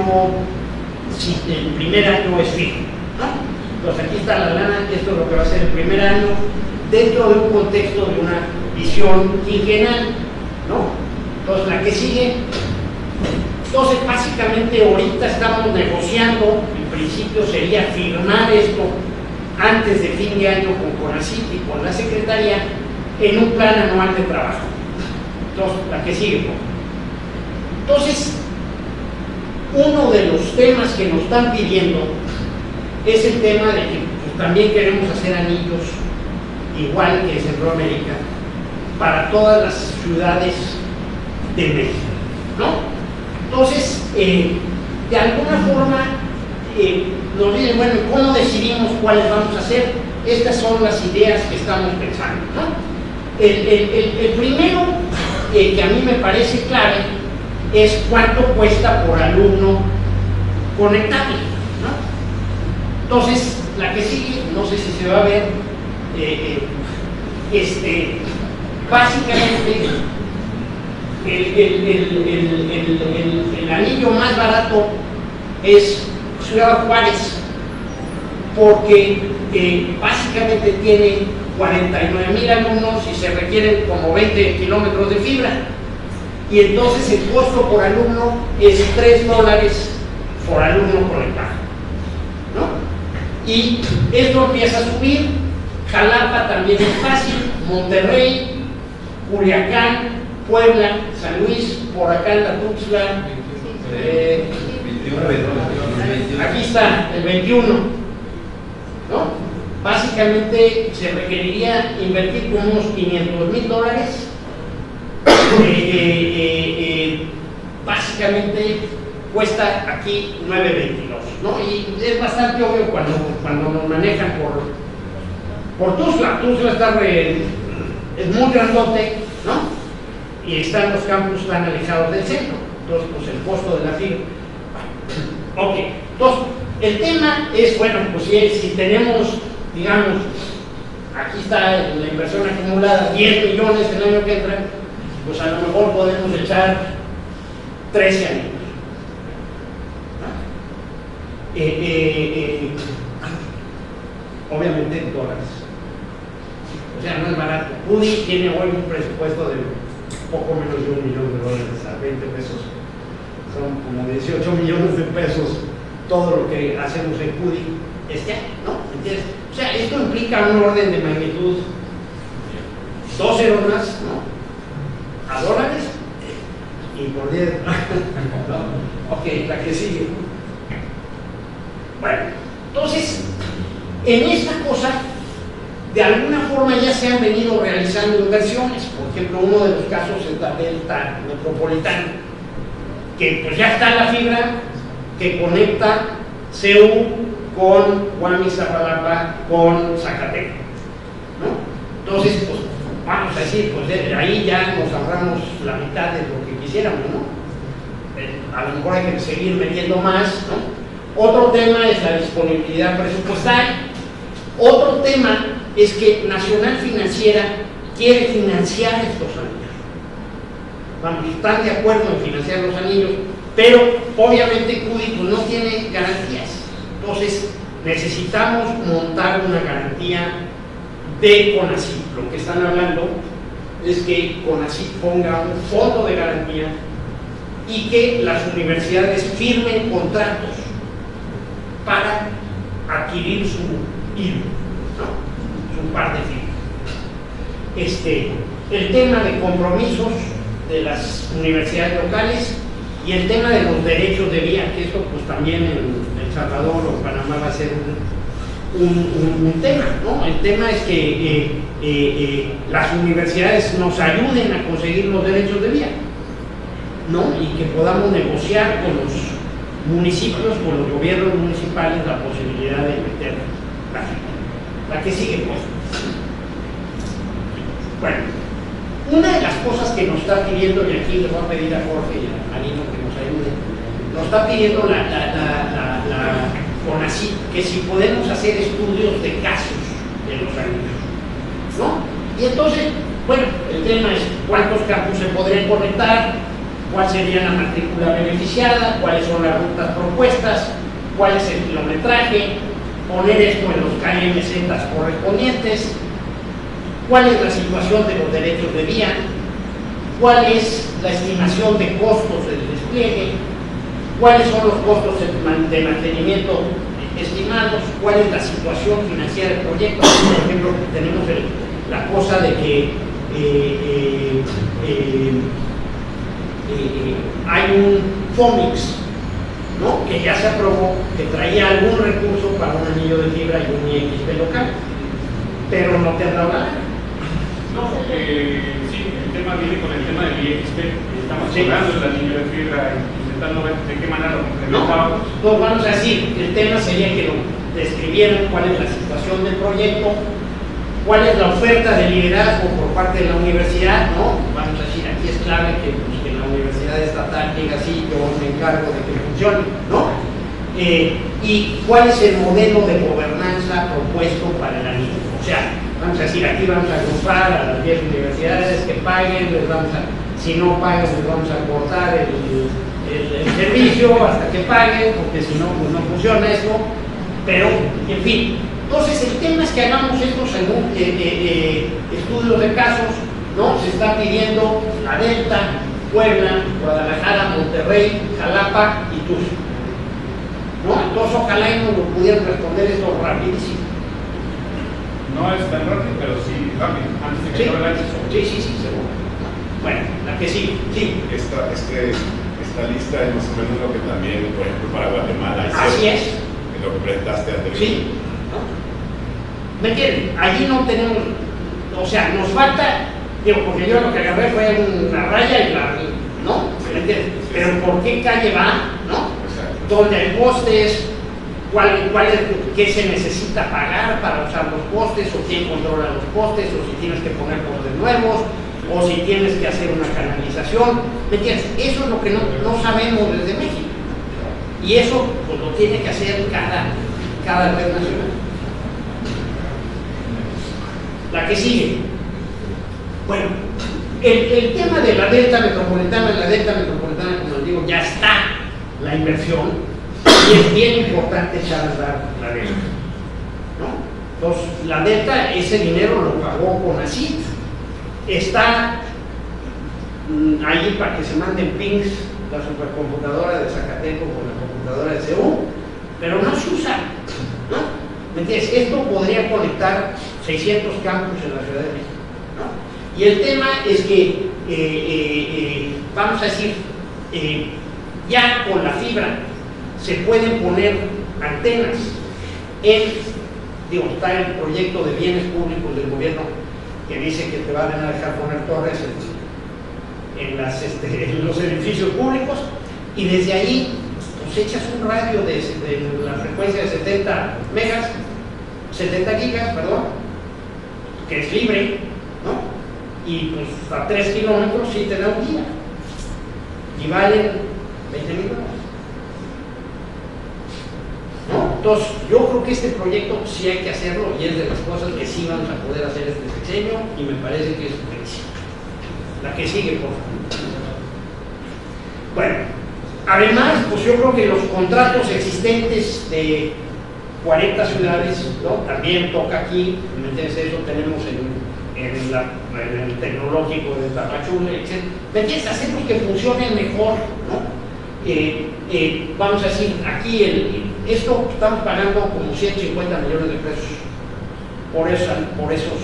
si el primer año es fijo. Entonces aquí está la lana, esto es lo que va a ser el primer año dentro de un contexto de una visión quinquenal. ¿no? Entonces la que sigue, entonces básicamente ahorita estamos negociando, en principio sería firmar esto antes de fin de año con CONACYT y con la Secretaría en un plan anual de trabajo. Entonces, la que sigue. Entonces, uno de los temas que nos están pidiendo es el tema de que pues, también queremos hacer anillos, igual que en Centroamérica, para todas las ciudades de México. ¿no? Entonces, eh, de alguna forma, eh, nos dicen, bueno, ¿cómo decidimos cuáles vamos a hacer? Estas son las ideas que estamos pensando. el primero que a mí me parece clave es cuánto cuesta por alumno conectable. Entonces, la que sigue, no sé si se va a ver, eh, eh, este, básicamente el, anillo más barato es Ciudad Juárez, porque eh, básicamente tiene 49 mil alumnos y se requieren como 20 kilómetros de fibra. Y entonces el costo por alumno es 3 dólares por alumno conectado. ¿no? Y esto empieza a subir. Jalapa también es fácil. Monterrey, Culiacán, Puebla, San Luis, por acá en la Tuxtla. Eh, aquí está, el 21. ¿no? básicamente se requeriría invertir como unos 500 mil dólares. Eh, eh, eh, básicamente cuesta aquí 9.22, ¿no? Y es bastante obvio cuando, cuando nos manejan por, por Tuzla. Tuzla está es muy grandote, ¿no? Y están los campos tan alejados del centro. Entonces, pues el costo de la fibra. Ok, entonces, el tema es, bueno, pues si, tenemos digamos, aquí está la inversión acumulada, 10 millones el año que entra, pues a lo mejor podemos echar 13 años. Eh, eh, eh, obviamente en dólares. O sea, no es barato. UDI tiene hoy un presupuesto de poco menos de un millón de dólares a 20 pesos. Son como 18 millones de pesos todo lo que hacemos en UDI este año, ¿no? ¿Me entiendes? O sea, esto implica un orden de magnitud, dos ceros más, ¿no? A dólares y por 10. (laughs) ok, la que sigue. Bueno, entonces, en esta cosa, de alguna forma ya se han venido realizando inversiones. Por ejemplo, uno de los casos es la Delta Metropolitana, que pues ya está la fibra que conecta CEU con Guamizapalapa con Zacatecas. ¿no? Entonces, pues vamos a decir, pues ahí ya nos ahorramos la mitad de lo que quisiéramos, ¿no? Eh, a lo mejor hay que seguir metiendo más, ¿no? Otro tema es la disponibilidad presupuestal. Otro tema es que Nacional Financiera quiere financiar estos anillos. Vamos, están de acuerdo en financiar los anillos, pero obviamente pues, no tiene garantías. Entonces, necesitamos montar una garantía de CONACYT. Lo que están hablando es que CONACYT ponga un fondo de garantía y que las universidades firmen contratos para adquirir su hilo, su par. Este, el tema de compromisos de las universidades locales y el tema de los derechos de vía, que esto pues también en El Salvador o Panamá va a ser un, un, un tema, ¿no? El tema es que eh, eh, eh, las universidades nos ayuden a conseguir los derechos de vía, ¿no? Y que podamos negociar con los municipios, con los gobiernos municipales, la posibilidad de meter la. La que sigue, pues. Bueno, una de las cosas que nos está pidiendo, y aquí le voy a pedir a Jorge y a Marino que nos ayude, nos está pidiendo la, la, la, la que si podemos hacer estudios de casos de los anillos, ¿no? Y entonces, bueno, el tema es cuántos campus se podrían conectar, cuál sería la matrícula beneficiada, cuáles son las rutas propuestas, cuál es el kilometraje, poner esto en los KMZ correspondientes, cuál es la situación de los derechos de vía, cuál es la estimación de costos del despliegue, cuáles son los costos de mantenimiento estimados, cuál es la situación financiera del proyecto. Por ejemplo, tenemos la cosa de que eh, eh, eh, hay un FOMIX ¿no? que ya se aprobó, que traía algún recurso para un anillo de fibra y un IXP local, pero no te han dado nada. No, porque sí, el tema viene con el tema del IXP. Estamos sí. hablando del anillo de fibra intentando ver de qué manera lo complementamos. No, pues vamos a decir, el tema sería que lo describieran cuál es la situación del proyecto, cuál es la oferta de liderazgo por parte de la universidad, ¿no? Vamos a decir, aquí es clave que, pues, que la universidad estatal diga así, yo me encargo de que ¿no? Eh, y cuál es el modelo de gobernanza propuesto para el anillo. O sea, vamos a decir, aquí vamos a agrupar a las 10 universidades que paguen, les vamos a, si no pagan, les vamos a cortar el, el, el servicio hasta que paguen, porque si no, pues no funciona esto. Pero, en fin, entonces el tema es que hagamos estos eh, eh, eh, estudios de casos, ¿no? Se está pidiendo la Delta, Puebla, Guadalajara, Monterrey, Jalapa y Tuxtla. ¿No? Entonces ojalá y nos lo pudieran responder esto rapidísimo. No es tan rápido, pero sí rápido, antes de que Sí. año. Sí, sí, sí, seguro. Bueno, la que sí, sí. Esta, este, esta lista es más o menos lo que también, por ejemplo, para Guatemala Así es. que lo que presentaste anteriormente. Sí. ¿no? ¿Me entienden? Allí no tenemos, o sea, nos falta, digo, porque yo lo que agarré fue una raya y la, ¿no? Pero ¿por qué calle va? ¿No? Donde hay postes, cuál, cuál es, qué se necesita pagar para usar los postes, o quién controla los postes, o si tienes que poner postes nuevos, o si tienes que hacer una canalización. ¿Me entiendes? Eso es lo que no, no sabemos desde México. Y eso pues, lo tiene que hacer cada, cada red nacional. La que sigue. Bueno, el, el tema de la delta metropolitana, la delta metropolitana, como les digo, ya está la inversión y es bien importante andar la delta. ¿no? Entonces, la delta, ese dinero lo pagó con ACID. Está mm, ahí para que se manden pings la supercomputadora de Zacateco con la computadora de CEU, pero no se usa. ¿no? ¿Me entiendes? Esto podría conectar 600 campus en la Ciudad de México. Y el tema es que, eh, eh, eh, vamos a decir, ya con la fibra se pueden poner antenas en, digo, está el proyecto de bienes públicos del gobierno que dice que te van a dejar poner torres en, este, (laughs) los edificios públicos y desde ahí pues echas un radio de, de, la frecuencia de 70 megas, 70 gigas, perdón, que es libre, ¿no? Y pues a 3 kilómetros sí te da un día. Y valen 20 mil dólares. ¿No? Entonces, yo creo que este proyecto sí hay que hacerlo y es de las cosas que sí vamos a poder hacer este diseño y me parece que es buenísimo. La que sigue, por favor. Bueno, además, pues yo creo que los contratos existentes de 40 ciudades, ¿no? También toca aquí, ¿me Eso tenemos en, en, la, en el tecnológico de Tapachula, etc. ¿Me entiendes? Hacemos que funcione mejor, ¿no? Eh, eh, vamos a decir, aquí esto estamos pagando como 150 millones de pesos por, esa, por esos,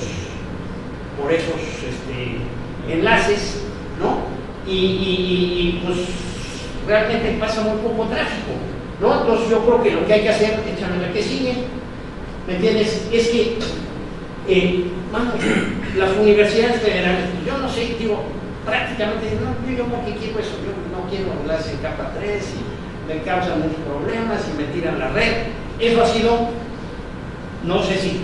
por esos este, enlaces, ¿no? Y, y, pues realmente pasa muy poco tráfico, ¿no? Entonces yo creo que lo que hay que hacer, échame la que sigue, ¿me entiendes? Es que, eh, vamos, las universidades federales, yo no sé, digo, prácticamente, no, yo, yo porque quiero eso, yo no quiero enlace en capa 3 y me causan muchos problemas y me tiran la red. Eso ha sido, no sé si.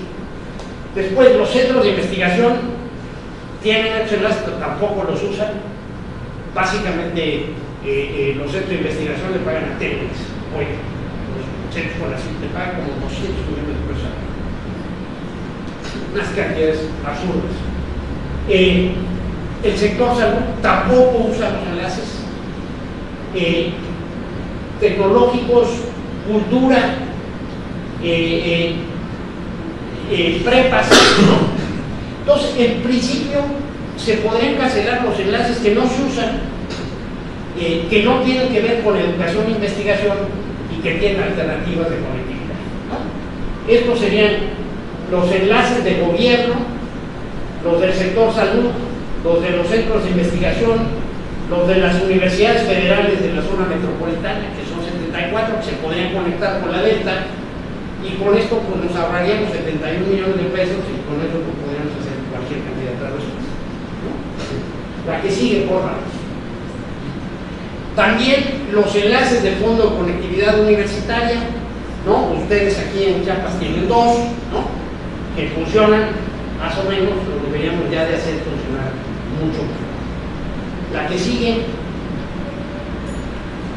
Después, los centros de investigación tienen estos enlaces, pero tampoco los usan. Básicamente, eh, eh, los centros de investigación le pagan a Telex. Oye, los centros con la pagan como 200 millones de. Unas cantidades absurdas. Eh, el sector salud tampoco usa los enlaces eh, tecnológicos, cultura, eh, prepas. Entonces, en principio, se podrían cancelar los enlaces que no se usan, que no tienen que ver con educación e investigación y que tienen alternativas de conectividad. Estos serían los enlaces de gobierno, los del sector salud, los de los centros de investigación, los de las universidades federales de la zona metropolitana, que son 74, que se podrían conectar con la Delta, y con esto pues, nos ahorraríamos 71 millones de pesos y con eso pues, podríamos hacer cualquier cantidad de travesías. ¿no? La que sigue, por. También los enlaces de fondo de conectividad universitaria, ¿no? Ustedes aquí en Chiapas tienen dos, ¿no? Que funcionan más o menos, lo deberíamos ya de hacer funcionar mucho La que sigue,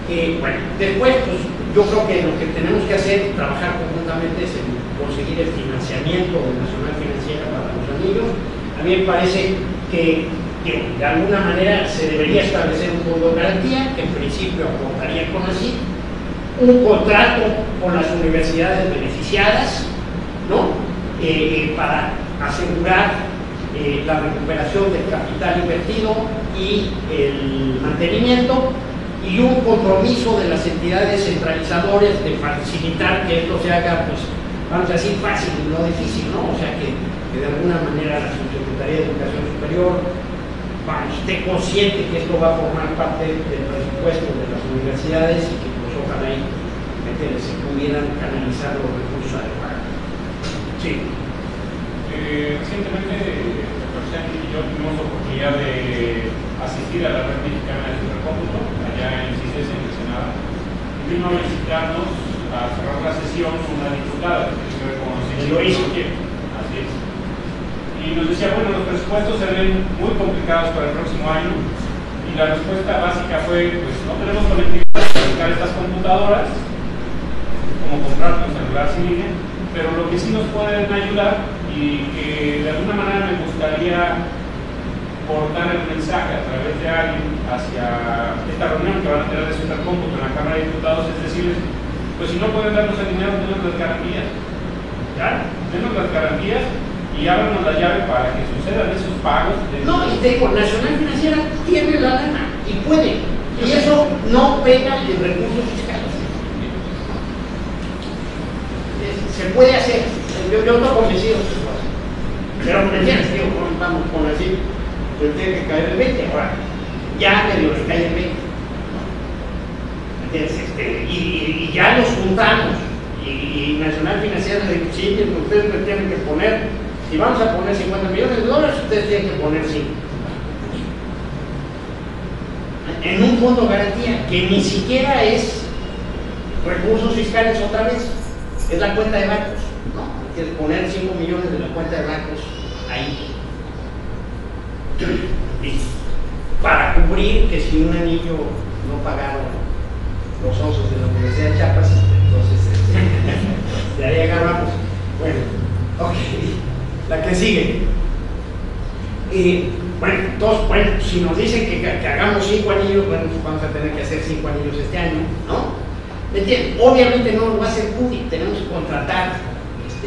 eh, bueno, después, pues yo creo que lo que tenemos que hacer, trabajar conjuntamente, es en conseguir el financiamiento Nacional Financiera para los anillos. A mí me parece que, de alguna manera se debería establecer un fondo de garantía, que en principio aportaría con así, un contrato con las universidades beneficiadas, ¿no? Eh, eh, para asegurar eh, la recuperación del capital invertido y el mantenimiento y un compromiso de las entidades centralizadoras de facilitar que esto se haga, pues, vamos a decir, fácil y no difícil, ¿no? O sea, que, de alguna manera la Subsecretaría de Educación Superior esté consciente que esto va a formar parte del presupuesto de las universidades y que pues ojalá ahí se pudieran canalizar los recursos adecuados. Sí. Eh, recientemente y yo tuvimos la oportunidad de asistir a la red mexicana de supercómputo, allá en CICES, en el Senado, y vino a visitarnos a cerrar la sesión una diputada que tiene que Lo hizo. Así es. Y nos decía, bueno, los presupuestos se ven muy complicados para el próximo año, y la respuesta básica fue, pues no tenemos conectividad para buscar estas computadoras, como comprar un celular sin línea, pero lo que sí nos pueden ayudar y que de alguna manera me gustaría portar el mensaje a través de alguien hacia esta reunión que van a tener de Supercómputo en la Cámara de Diputados, es decir, pues si no pueden darnos el dinero, denos las garantías. ¿Ya? Denos las garantías y ábranos la llave para que sucedan esos pagos. No, y digo, Nacional Financiera tiene la lana y puede. Y eso no pega en recursos fiscales. Se puede hacer. Yo, yo estoy convencido que. Pero me entiendes, digo, vamos con así, se tiene que caer el 20, ahora ya medio le cae el 20. ¿Me entiendes? Este, y, ya los juntamos. Y, Nacional Financiera le dijo, sí, ustedes me tienen que poner, si vamos a poner 50 millones de dólares, ustedes tienen que poner 5 en un fondo garantía que ni siquiera es recursos fiscales otra vez, es la cuenta de bancos, ¿no? Hay que poner 5 millones de la cuenta de bancos ahí. Para cubrir que si un anillo no pagaron los osos de la Universidad de Chiapas, entonces este, (laughs) de ahí agarramos. Bueno, ok, la que sigue. Y, bueno, entonces, bueno, si nos dicen que, que hagamos cinco anillos, bueno, pues vamos a tener que hacer cinco anillos este año, ¿no? ¿Me entiendes? Obviamente no lo va a hacer CUDI, tenemos que contratar este,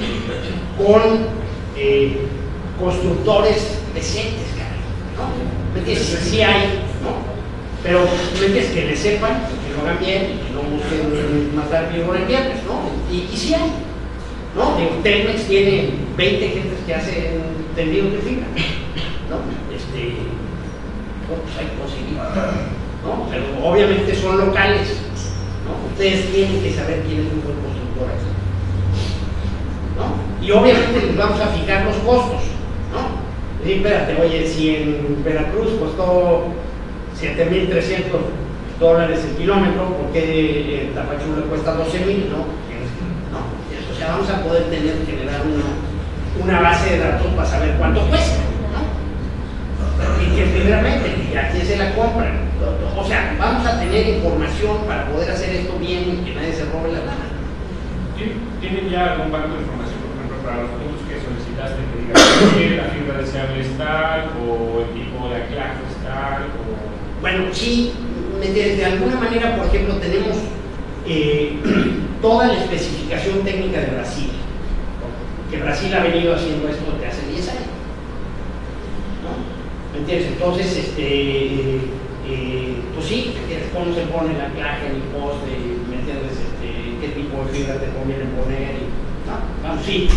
con eh, constructores decentes, caray, ¿no? ¿Me entiendes? Sí hay, ¿no? Pero, ¿me entiendes? Que le sepan, que lo hagan bien, que no busquen matar viejo en viernes, ¿no? Y, y sí hay, ¿no? Digo, Telmex tiene 20 gentes que hacen tendidos de fibra, ¿no? Este, pues hay conseguir, ¿no? Pero obviamente son locales. Ustedes tienen que saber quién es un buen constructor aquí, ¿no? Y obviamente les vamos a fijar los costos, ¿no? Sí, espérate, oye, si en Veracruz costó 7.300 dólares el kilómetro, ¿por qué en Tapachula cuesta 12.000? No, no, o sea, vamos a poder tener, generar una, una base de datos para saber cuánto cuesta, que primeramente, y a quién se la compran. O sea, vamos a tener información para poder hacer esto bien y que nadie se robe la lana. ¿Tienen ya algún banco de información, por ejemplo, para los puntos que solicitaste, que diga que la fibra deseable es tal, o el tipo de anclaje es tal, o... Bueno, sí, de, de alguna manera, por ejemplo, tenemos eh, (clears throat) toda la especificación técnica de Brasil, que Brasil ha venido haciendo esto desde hace 10 años. ¿no? ¿Me entiendes? Entonces, este, eh, pues sí, ¿me entiendes? ¿Cómo se pone el anclaje en el poste? ¿Me entiendes? Este, ¿Qué tipo de fibra te conviene poner? Y, no, vamos, sí.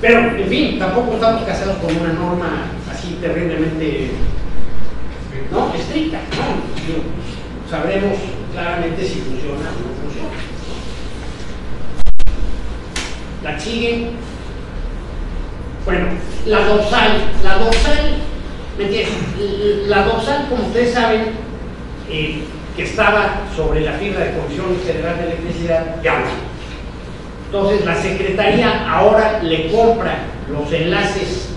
Pero, en fin, tampoco estamos casados con una norma así terriblemente ¿no? estricta. ¿no? Sabremos claramente si funciona o no funciona. La sigue. Bueno, la dorsal. La dorsal, ¿me entiendes? La dorsal, como ustedes saben, eh, que estaba sobre la fibra de Comisión Federal de Electricidad, ya no. Entonces la Secretaría ahora le compra los enlaces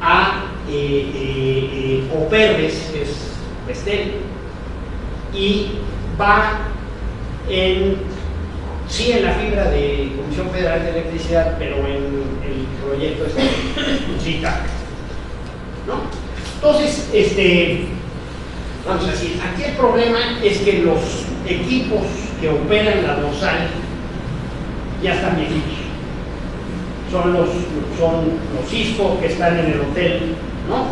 a eh, eh, eh, que es Vestel, y va en, sí en la fibra de Comisión Federal de Electricidad, pero en el proyecto este, CITA. ¿no? Entonces, este, vamos a decir, aquí el problema es que los equipos que operan la dorsal ya están viejitos. Son los, son los Cisco que están en el hotel, ¿no?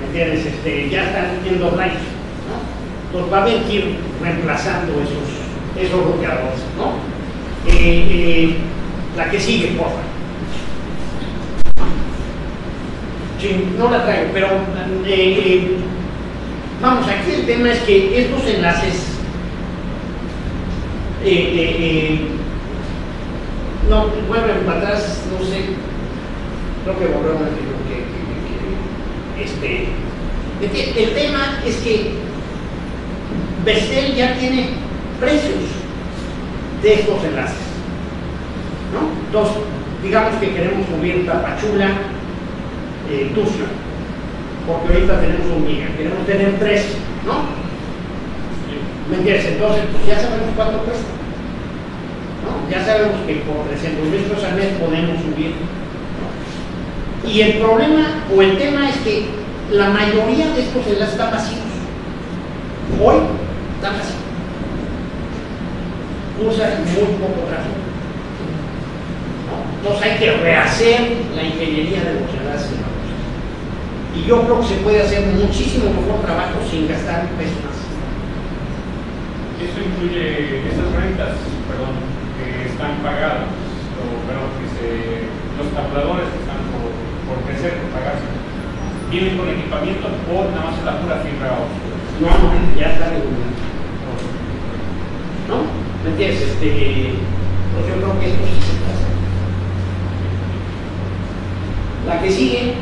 ¿Me entiendes? Este, ya están en dos años, ¿no? Entonces va a haber que ir reemplazando esos, esos bloqueadores, ¿no? Eh, eh, la que sigue, por favor. Sí, no la traigo, pero eh, eh, vamos, aquí el tema es que estos enlaces eh, no, vuelven para atrás, no sé, creo que volvieron a que, este, el tema es que Bestel ya tiene precios de estos enlaces, ¿no? Entonces, digamos que queremos subir Tapachula, eh, Tuxtla, porque ahorita tenemos un giga, queremos tener tres, ¿no? ¿Me entiendes? Entonces, pues ya sabemos cuánto cuesta. ¿no? Ya sabemos que por 300 mil pesos al mes podemos subir. Y el problema o el tema es que la mayoría de estos enlaces están vacíos. Hoy están vacíos. Usan muy poco tráfico. ¿no? Entonces hay que rehacer la ingeniería de los enlaces. Y yo creo que se puede hacer muchísimo mejor trabajo sin gastar un peso más. Eso incluye esas rentas, perdón, que están pagadas, o perdón, que se, los tabuladores que están por, por crecer, por pagarse. ¿Vienen con equipamiento o nada más la pura fibra óptica? No, ya está regulado. ¿No? ¿Me entiendes? Este, pues yo creo que esto sí se pasa. La que sigue,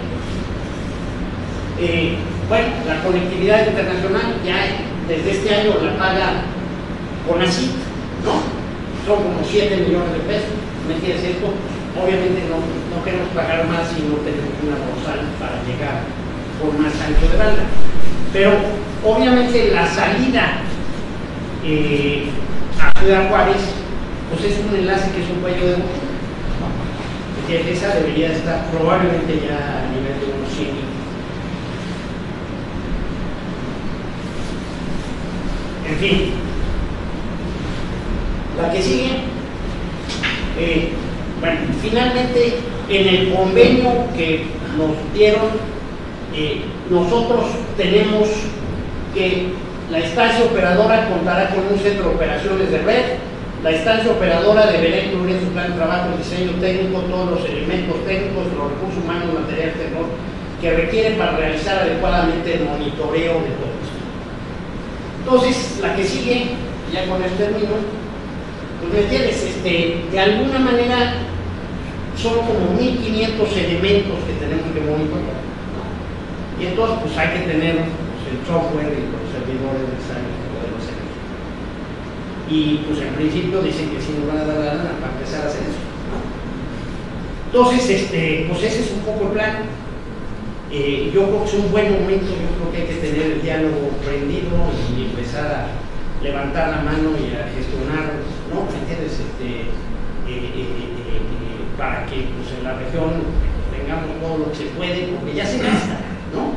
eh, bueno, la conectividad internacional ya desde este año la paga CONACYT, ¿no? Son como 7 millones de pesos, ¿me entiendes esto? Obviamente no, no queremos pagar más si no tenemos una dorsal para llegar por más ancho de banda. Pero obviamente la salida eh, a Ciudad Juárez, pues es un enlace que es un cuello de botella. Esa debería estar probablemente ya a nivel de unos 100 En fin, la que sigue, eh, bueno, finalmente en el convenio que nos dieron, eh, nosotros tenemos que la instancia operadora contará con un centro de operaciones de red, la instancia operadora deberá incluir en su plan de trabajo el diseño técnico, todos los elementos técnicos, los recursos humanos, material tecnológico que requieren para realizar adecuadamente el monitoreo de todo esto. Entonces, la que sigue, ya con el término, pues me entiendes, este, de alguna manera son como 1500 elementos que tenemos que monitorear. Y entonces, pues hay que tener pues, el software y los Y pues en principio dicen que sí nos van a dar la lana para empezar a hacer eso. Entonces, este, pues ese es un poco el plan. Eh, yo creo que es un buen momento, yo creo que hay que tener el diálogo prendido y empezar a levantar la mano y a gestionar, ¿no? ¿Me entiendes? Este, eh, eh, para que pues, en la región tengamos todo lo que se puede, porque ya se gasta, ¿no?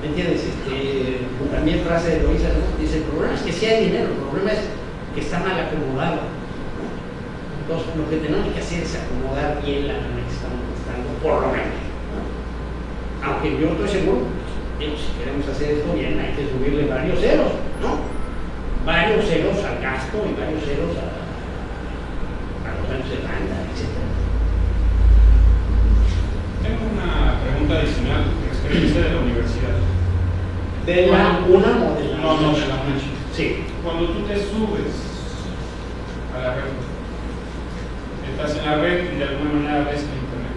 ¿Me entiendes? Este, también frase de Loisa, ¿no? Dice, el problema es que sí hay dinero, el problema es que está mal acomodado. Entonces, lo que tenemos que hacer es acomodar bien la lana que estamos gastando, por lo menos. ¿no? Aunque yo estoy seguro, digo, si queremos hacer esto bien, hay que subirle varios ceros, ¿no? Varios ceros al gasto y varios ceros a, a los años de banda, etc. Tengo una pregunta adicional, experiencia de la universidad. De la una modelo. No, no, de la UNACH. Sí. Cuando tú te subes a la red, estás en la red y de alguna manera ves el internet.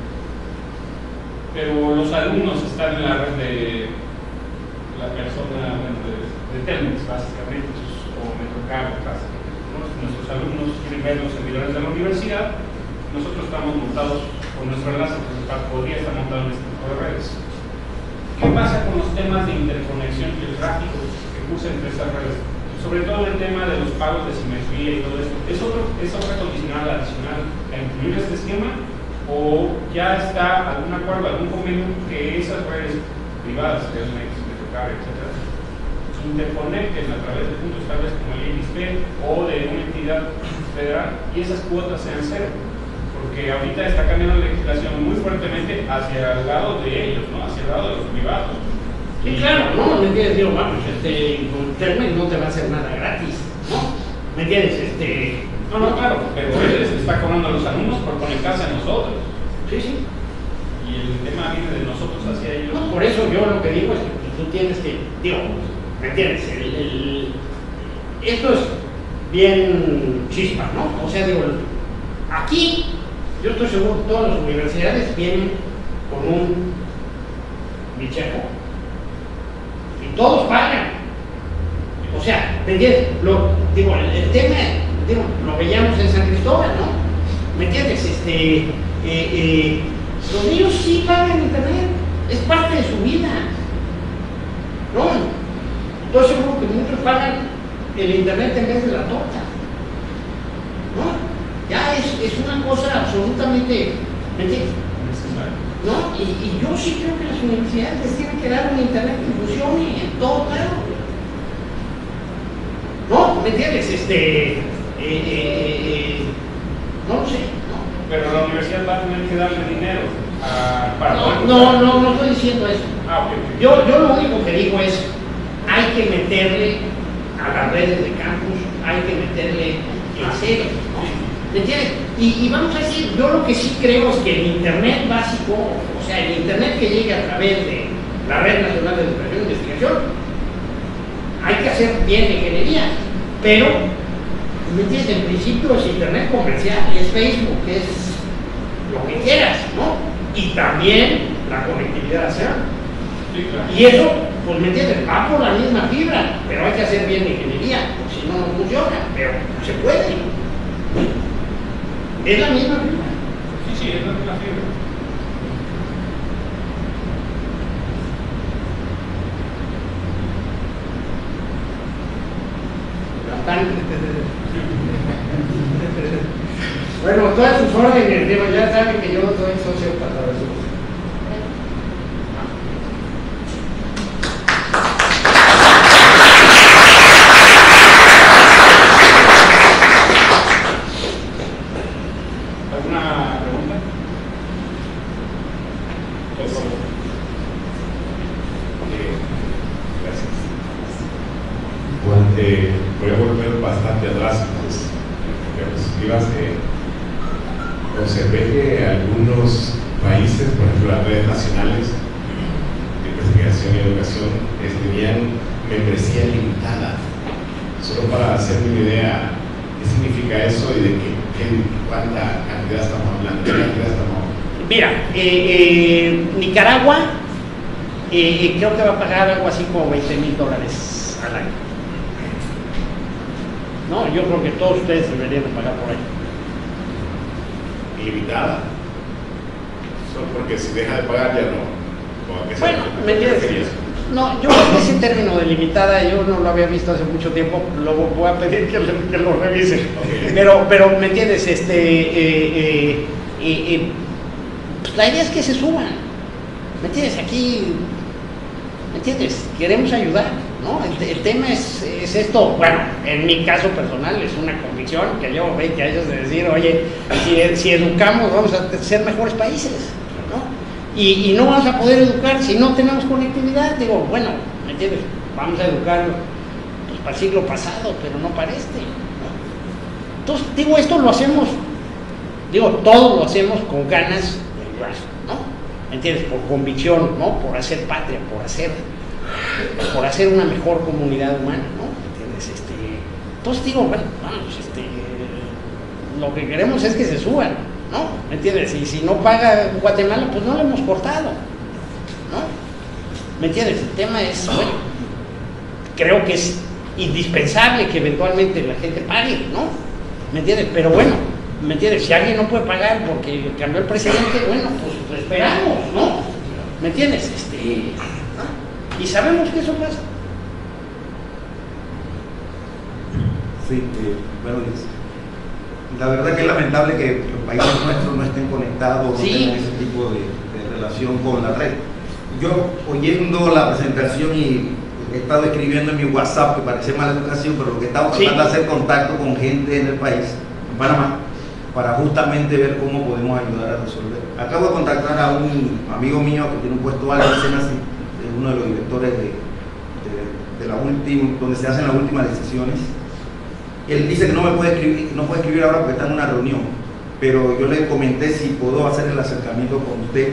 Pero los alumnos están en la red de la persona de, de Telmex, básicamente, o Metrocable, básicamente. ¿no? Nuestros alumnos quieren ver los servidores de la universidad, nosotros estamos montados con nuestro enlace principal, podría estar montado en este tipo de redes. ¿Qué pasa con los temas de interconexión tráfico que cruza entre estas redes? Sobre todo el tema de los pagos de simetría y todo esto. ¿Es, otro, es otra condicional adicional a incluir este esquema? ¿O ya está algún acuerdo, algún convenio que esas redes privadas, que es Metrocable, etcétera, interconecten a través de puntos estables como el INSP o de una entidad federal y esas cuotas sean cero? Porque ahorita está cambiando la legislación muy fuertemente hacia el lado de ellos, ¿no? hacia el lado de los privados. Sí, claro, ¿no? ¿Me entiendes? Digo, vamos, este, con Telmex no te va a hacer nada gratis, ¿no? ¿Me entiendes? Este, No, no, claro, pero él les está cobrando a los alumnos por conectarse a nosotros. sí, sí. Y el tema viene de nosotros hacia ellos. No, por eso yo lo que digo es que tú tienes que, digo, ¿me entiendes? El- el- esto es bien chispa, ¿no? O sea, digo, aquí yo estoy seguro que todas las universidades vienen con un bichejo y todos pagan. O sea, ¿me entiendes? Digo, el, el tema, digo, lo veíamos en San Cristóbal, ¿no? ¿Me entiendes? Este, eh, eh, los niños sí pagan internet, es parte de su vida. ¿No? Estoy seguro que muchos pagan el internet en vez de la torta. ¿No? Ya es, es una cosa absolutamente. ¿No? Y, y yo sí creo que las universidades les tienen que dar un internet que funcione en todo lado. ¿No? ¿Me entiendes? Este. eh, eh, eh, no lo sé. ¿no? Pero la universidad va a tener que darle dinero para No, no, no, no estoy diciendo eso. Ah. Yo, yo lo único que digo es, hay que meterle a las redes de campus hay que meterle en serio. ¿Me entiendes? Y, y, vamos a decir, yo lo que sí creo es que el Internet básico, o sea, el Internet que llegue a través de la Red Nacional de Educación e Investigación, hay que hacer bien ingeniería, pero, ¿me entiendes? En principio es Internet comercial, es Facebook, es lo que quieras, ¿no? Y también la conectividad hacia Sí, claro. y eso, pues me entiendes, va por la misma fibra, pero hay que hacer bien la ingeniería, porque si no, no funciona, pero se puede. Es la misma fibra. Sí, sí, es la misma fibra. (laughs) Bueno, todas sus órdenes, ya saben que yo soy socio para ¿Alguna pregunta? Por favor. Eh, gracias. Bueno, eh, voy a volver bastante atrás, pues, diapositivas. Eh, observé que algunos países, por ejemplo las redes nacionales de investigación y educación, eh, tenían membresía limitada. Solo para hacerme una idea, ¿qué significa eso y de qué, qué- cuánta cantidad estamos hablando? ¿De qué cantidad estamos hablando? Mira, eh, eh, Nicaragua eh, creo que va a pagar algo así como 20 mil dólares al año. No, yo creo que todos ustedes deberían de pagar por ahí. limitada. Solo porque si deja de pagar ya no. ¿O a qué se- Bueno, ¿me entiendes? No, yo creo que ese término de limitada yo no lo había visto hace mucho tiempo, lo voy a pedir que, lo- que lo revisen. Ok. Pero, pero, ¿me entiendes? Este, eh, eh, eh, pues la idea es que se suban. ¿Me entiendes? Aquí, Queremos ayudar, ¿no? El, tema es, es esto, bueno, en mi caso personal es una convicción que llevo 20 años de decir, oye, si, educamos vamos a ser mejores países, ¿no? Y, no vamos a poder educar si no tenemos conectividad. Digo, bueno, ¿me entiendes? Vamos a educar pues, para el siglo pasado, pero no para este. Entonces, digo, esto lo hacemos, digo, todo lo hacemos con ganas de ayudar, ¿no? ¿Me entiendes? Por convicción, ¿no? Por hacer patria, por hacer, por hacer una mejor comunidad humana, ¿no? ¿Me entiendes? Este, entonces digo, bueno, vamos, este, lo que queremos es que se suban, ¿no? ¿Me entiendes? Y si no paga Guatemala, pues no lo hemos cortado, ¿no? ¿Me entiendes? El tema es, bueno, creo que es indispensable que eventualmente la gente pague, ¿no? ¿Me entiendes? Pero bueno, ¿me entiendes? Si alguien no puede pagar porque cambió el presidente, bueno, pues esperamos, ¿no? ¿Me entiendes? Este. Y sabemos que eso pasa. Sí, eh, buenos días. La verdad que es lamentable que los países nuestros no estén conectados, no Sí. tengan ese tipo de, de relación con la red. Yo, oyendo la presentación y he estado escribiendo en mi WhatsApp, que parece mala educación, pero lo que estamos Sí. tratando de hacer contacto con gente en el país, en Panamá, para justamente ver cómo podemos ayudar a resolver. Acabo de contactar a un amigo mío que tiene un puesto alto en Senasi, es uno de los directores de, de- de la última, donde se hacen las últimas decisiones. Él dice que no me puede escribir, no puede escribir ahora porque está en una reunión, pero yo le comenté si puedo hacer el acercamiento con usted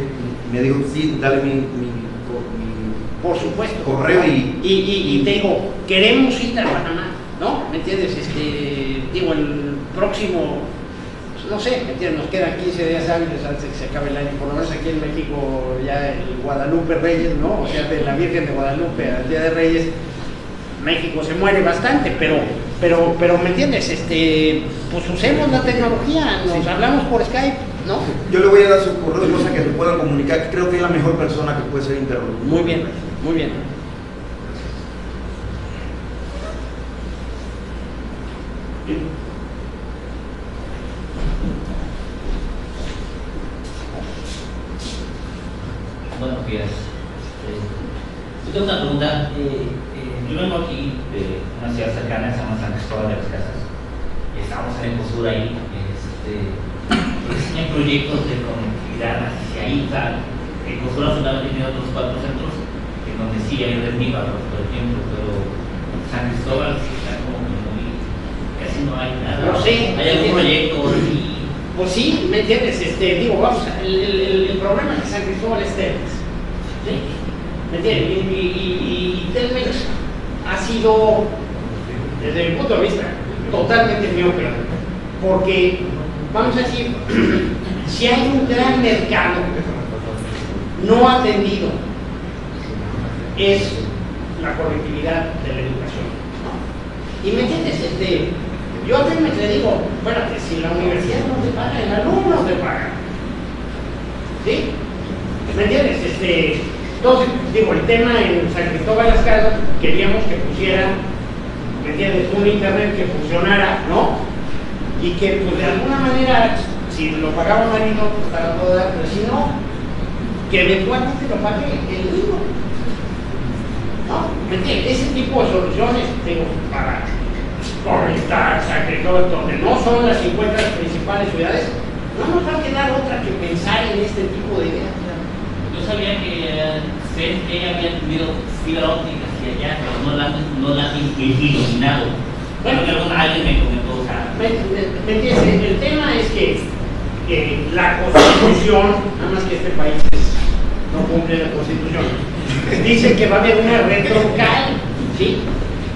y me dijo, sí, dale mi, mi- mi Por supuesto. correo y, Y, y, y te digo, queremos ir a Panamá, ¿no? ¿Me entiendes? Este, digo, el próximo, no sé, ¿me entiendes? Nos quedan 15 días hábiles antes de que se acabe el año, por lo menos aquí en México ya el Guadalupe Reyes, ¿no? O sea, de la Virgen de Guadalupe al Día de Reyes, México se muere bastante, pero, pero, pero ¿me entiendes? Este, pues usemos la tecnología, nos Sí. hablamos por Skype, ¿no? yo le voy a dar su correo cosas que se puedan comunicar, creo que es la mejor persona que puede ser interlocutor. Muy bien, muy bien. Buenos días. Eh, yo tengo una pregunta. Eh, eh, yo vengo aquí de una ciudad cercana, se llama San Cristóbal de las Casas. Estamos en el Cosur ahí. Este, proyectos de conectividad hacia ahí. tal. El Cosur afortunadamente tiene otros cuatro centros en donde sí hay red MIBA por ejemplo, pero San Cristóbal sí está como muy casi no hay nada. No sé. Hay algún proyecto y Pues sí, ¿me entiendes? Este, digo, vamos, el, el, el problema es que San Cristóbal es Telmex. ¿sí? ¿Me entiendes? Y, y, y- Telmex ha sido, desde mi punto de vista, totalmente miope. Porque, vamos a decir, (clears throat) si hay un gran mercado no atendido, es la conectividad de la educación. Y me entiendes, este, yo a Telmex le digo, espérate, si la universidad no te paga, el alumno te paga. ¿Sí? ¿Me entiendes? Este, entonces, digo, el tema en San Cristóbal de las Casas, queríamos que pusiera, ¿me entiendes? Un internet que funcionara, ¿no? Y que, pues, de alguna manera, si lo pagaba Marino, pues, para todo dar, pero si no, que eventualmente lo pague el mismo. ¿No? ¿Me entiendes? Ese tipo de soluciones, digo, para conectar San Cristóbal, donde no son las 50 principales ciudades, no nos va a quedar otra que pensar en este tipo de ideas. Sabía que eh, CFE había tenido fibra óptica hacia allá, pero no la, no la han il- iluminado. Bueno, alguien me comentó, o sea, ¿Me, entiendes? El tema es que, la constitución, nada más que este país no cumple la constitución, dice que va a haber una red troncal, ¿sí?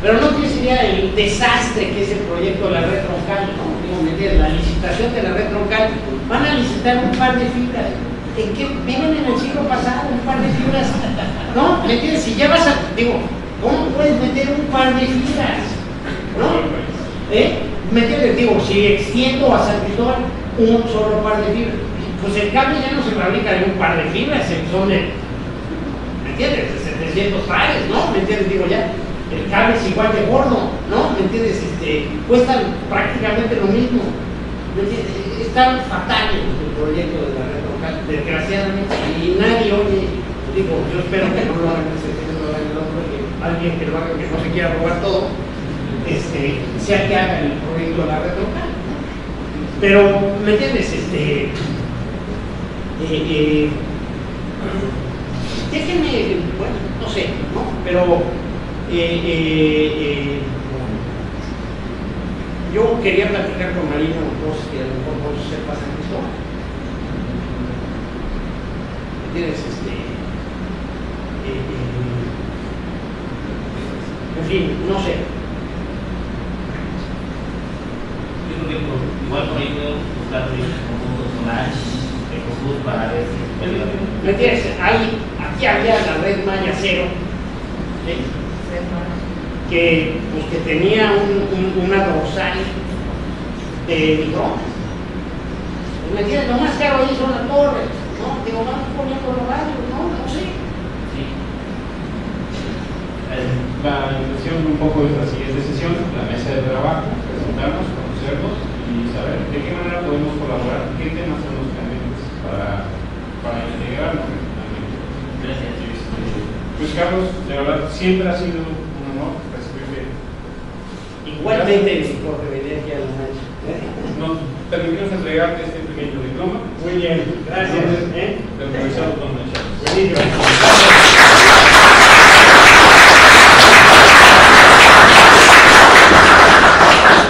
Pero no tienes idea del desastre que es el proyecto de la red troncal, ¿no? Digo. La licitación de la red troncal, van a licitar un par de fibras. ¿En qué viven en el siglo pasado un par de fibras? ¿No? ¿Me entiendes? Si ya vas a, digo, ¿cómo puedes meter un par de fibras? ¿No? ¿Eh? ¿Me entiendes? Digo, si extiendo a San Cristóbal un solo par de fibras, pues el cable ya no se fabrica de un par de fibras, son de, ¿me entiendes? De 700 pares, ¿no? ¿Me entiendes? Digo, ya, el cable es igual de gordo, ¿no? ¿Me entiendes? Este, cuestan prácticamente lo mismo. ¿Me entiendes? Están fatales el proyecto de la red desgraciadamente, y nadie oye, digo, yo espero que no lo hagan ese que alguien que lo haga, que no se quiera robar todo, este, sea que haga el proyecto de la red local. Pero, ¿me entiendes? Este, eh, eh, déjenme, bueno, no sé, ¿no? Pero eh, eh, yo quería platicar con Marino cosas que a lo mejor vos sepas en Cristóbal. ¿Entiendes? Este, eh, eh, en fin, no sé. yo creo que por- igual por ahí puedo buscar conjuntos con Ash, Ecosur, para ver si. ¿Me entiendes? Ahí, aquí había la red Maya Cero, ¿sí? que, pues, que tenía un- un- una dorsal de microondas. ¿Me entiendes? Lo más caro ahí son las torres, ¿no? Digo, vamos poniendo los radios, ¿no? No sé. Sí. Eh, La un poco es la siguiente sesión, la mesa de trabajo, presentarnos, conocernos y saber de qué manera podemos colaborar, qué temas son los candentes para, para integrarnos. Gracias. Pues Carlos, de verdad, siempre ha sido un honor recibirte. Igualmente, venía aquí a la mancha. Nos permitimos entregarte este pequeño diploma Muy bien, gracias. ¿eh? del profesor Don Machado. Buenísimo.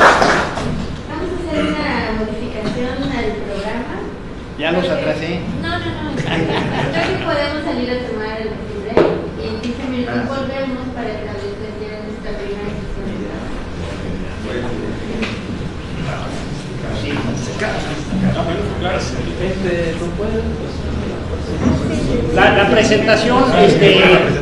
Vamos a hacer una modificación al programa. Ya los Creo que- atrasé. No, no, no. Creo que podemos salir a tomar el break y en 15 minutos volvemos para establecer ya nuestra primera sesión de trabajo. La, la presentación, este,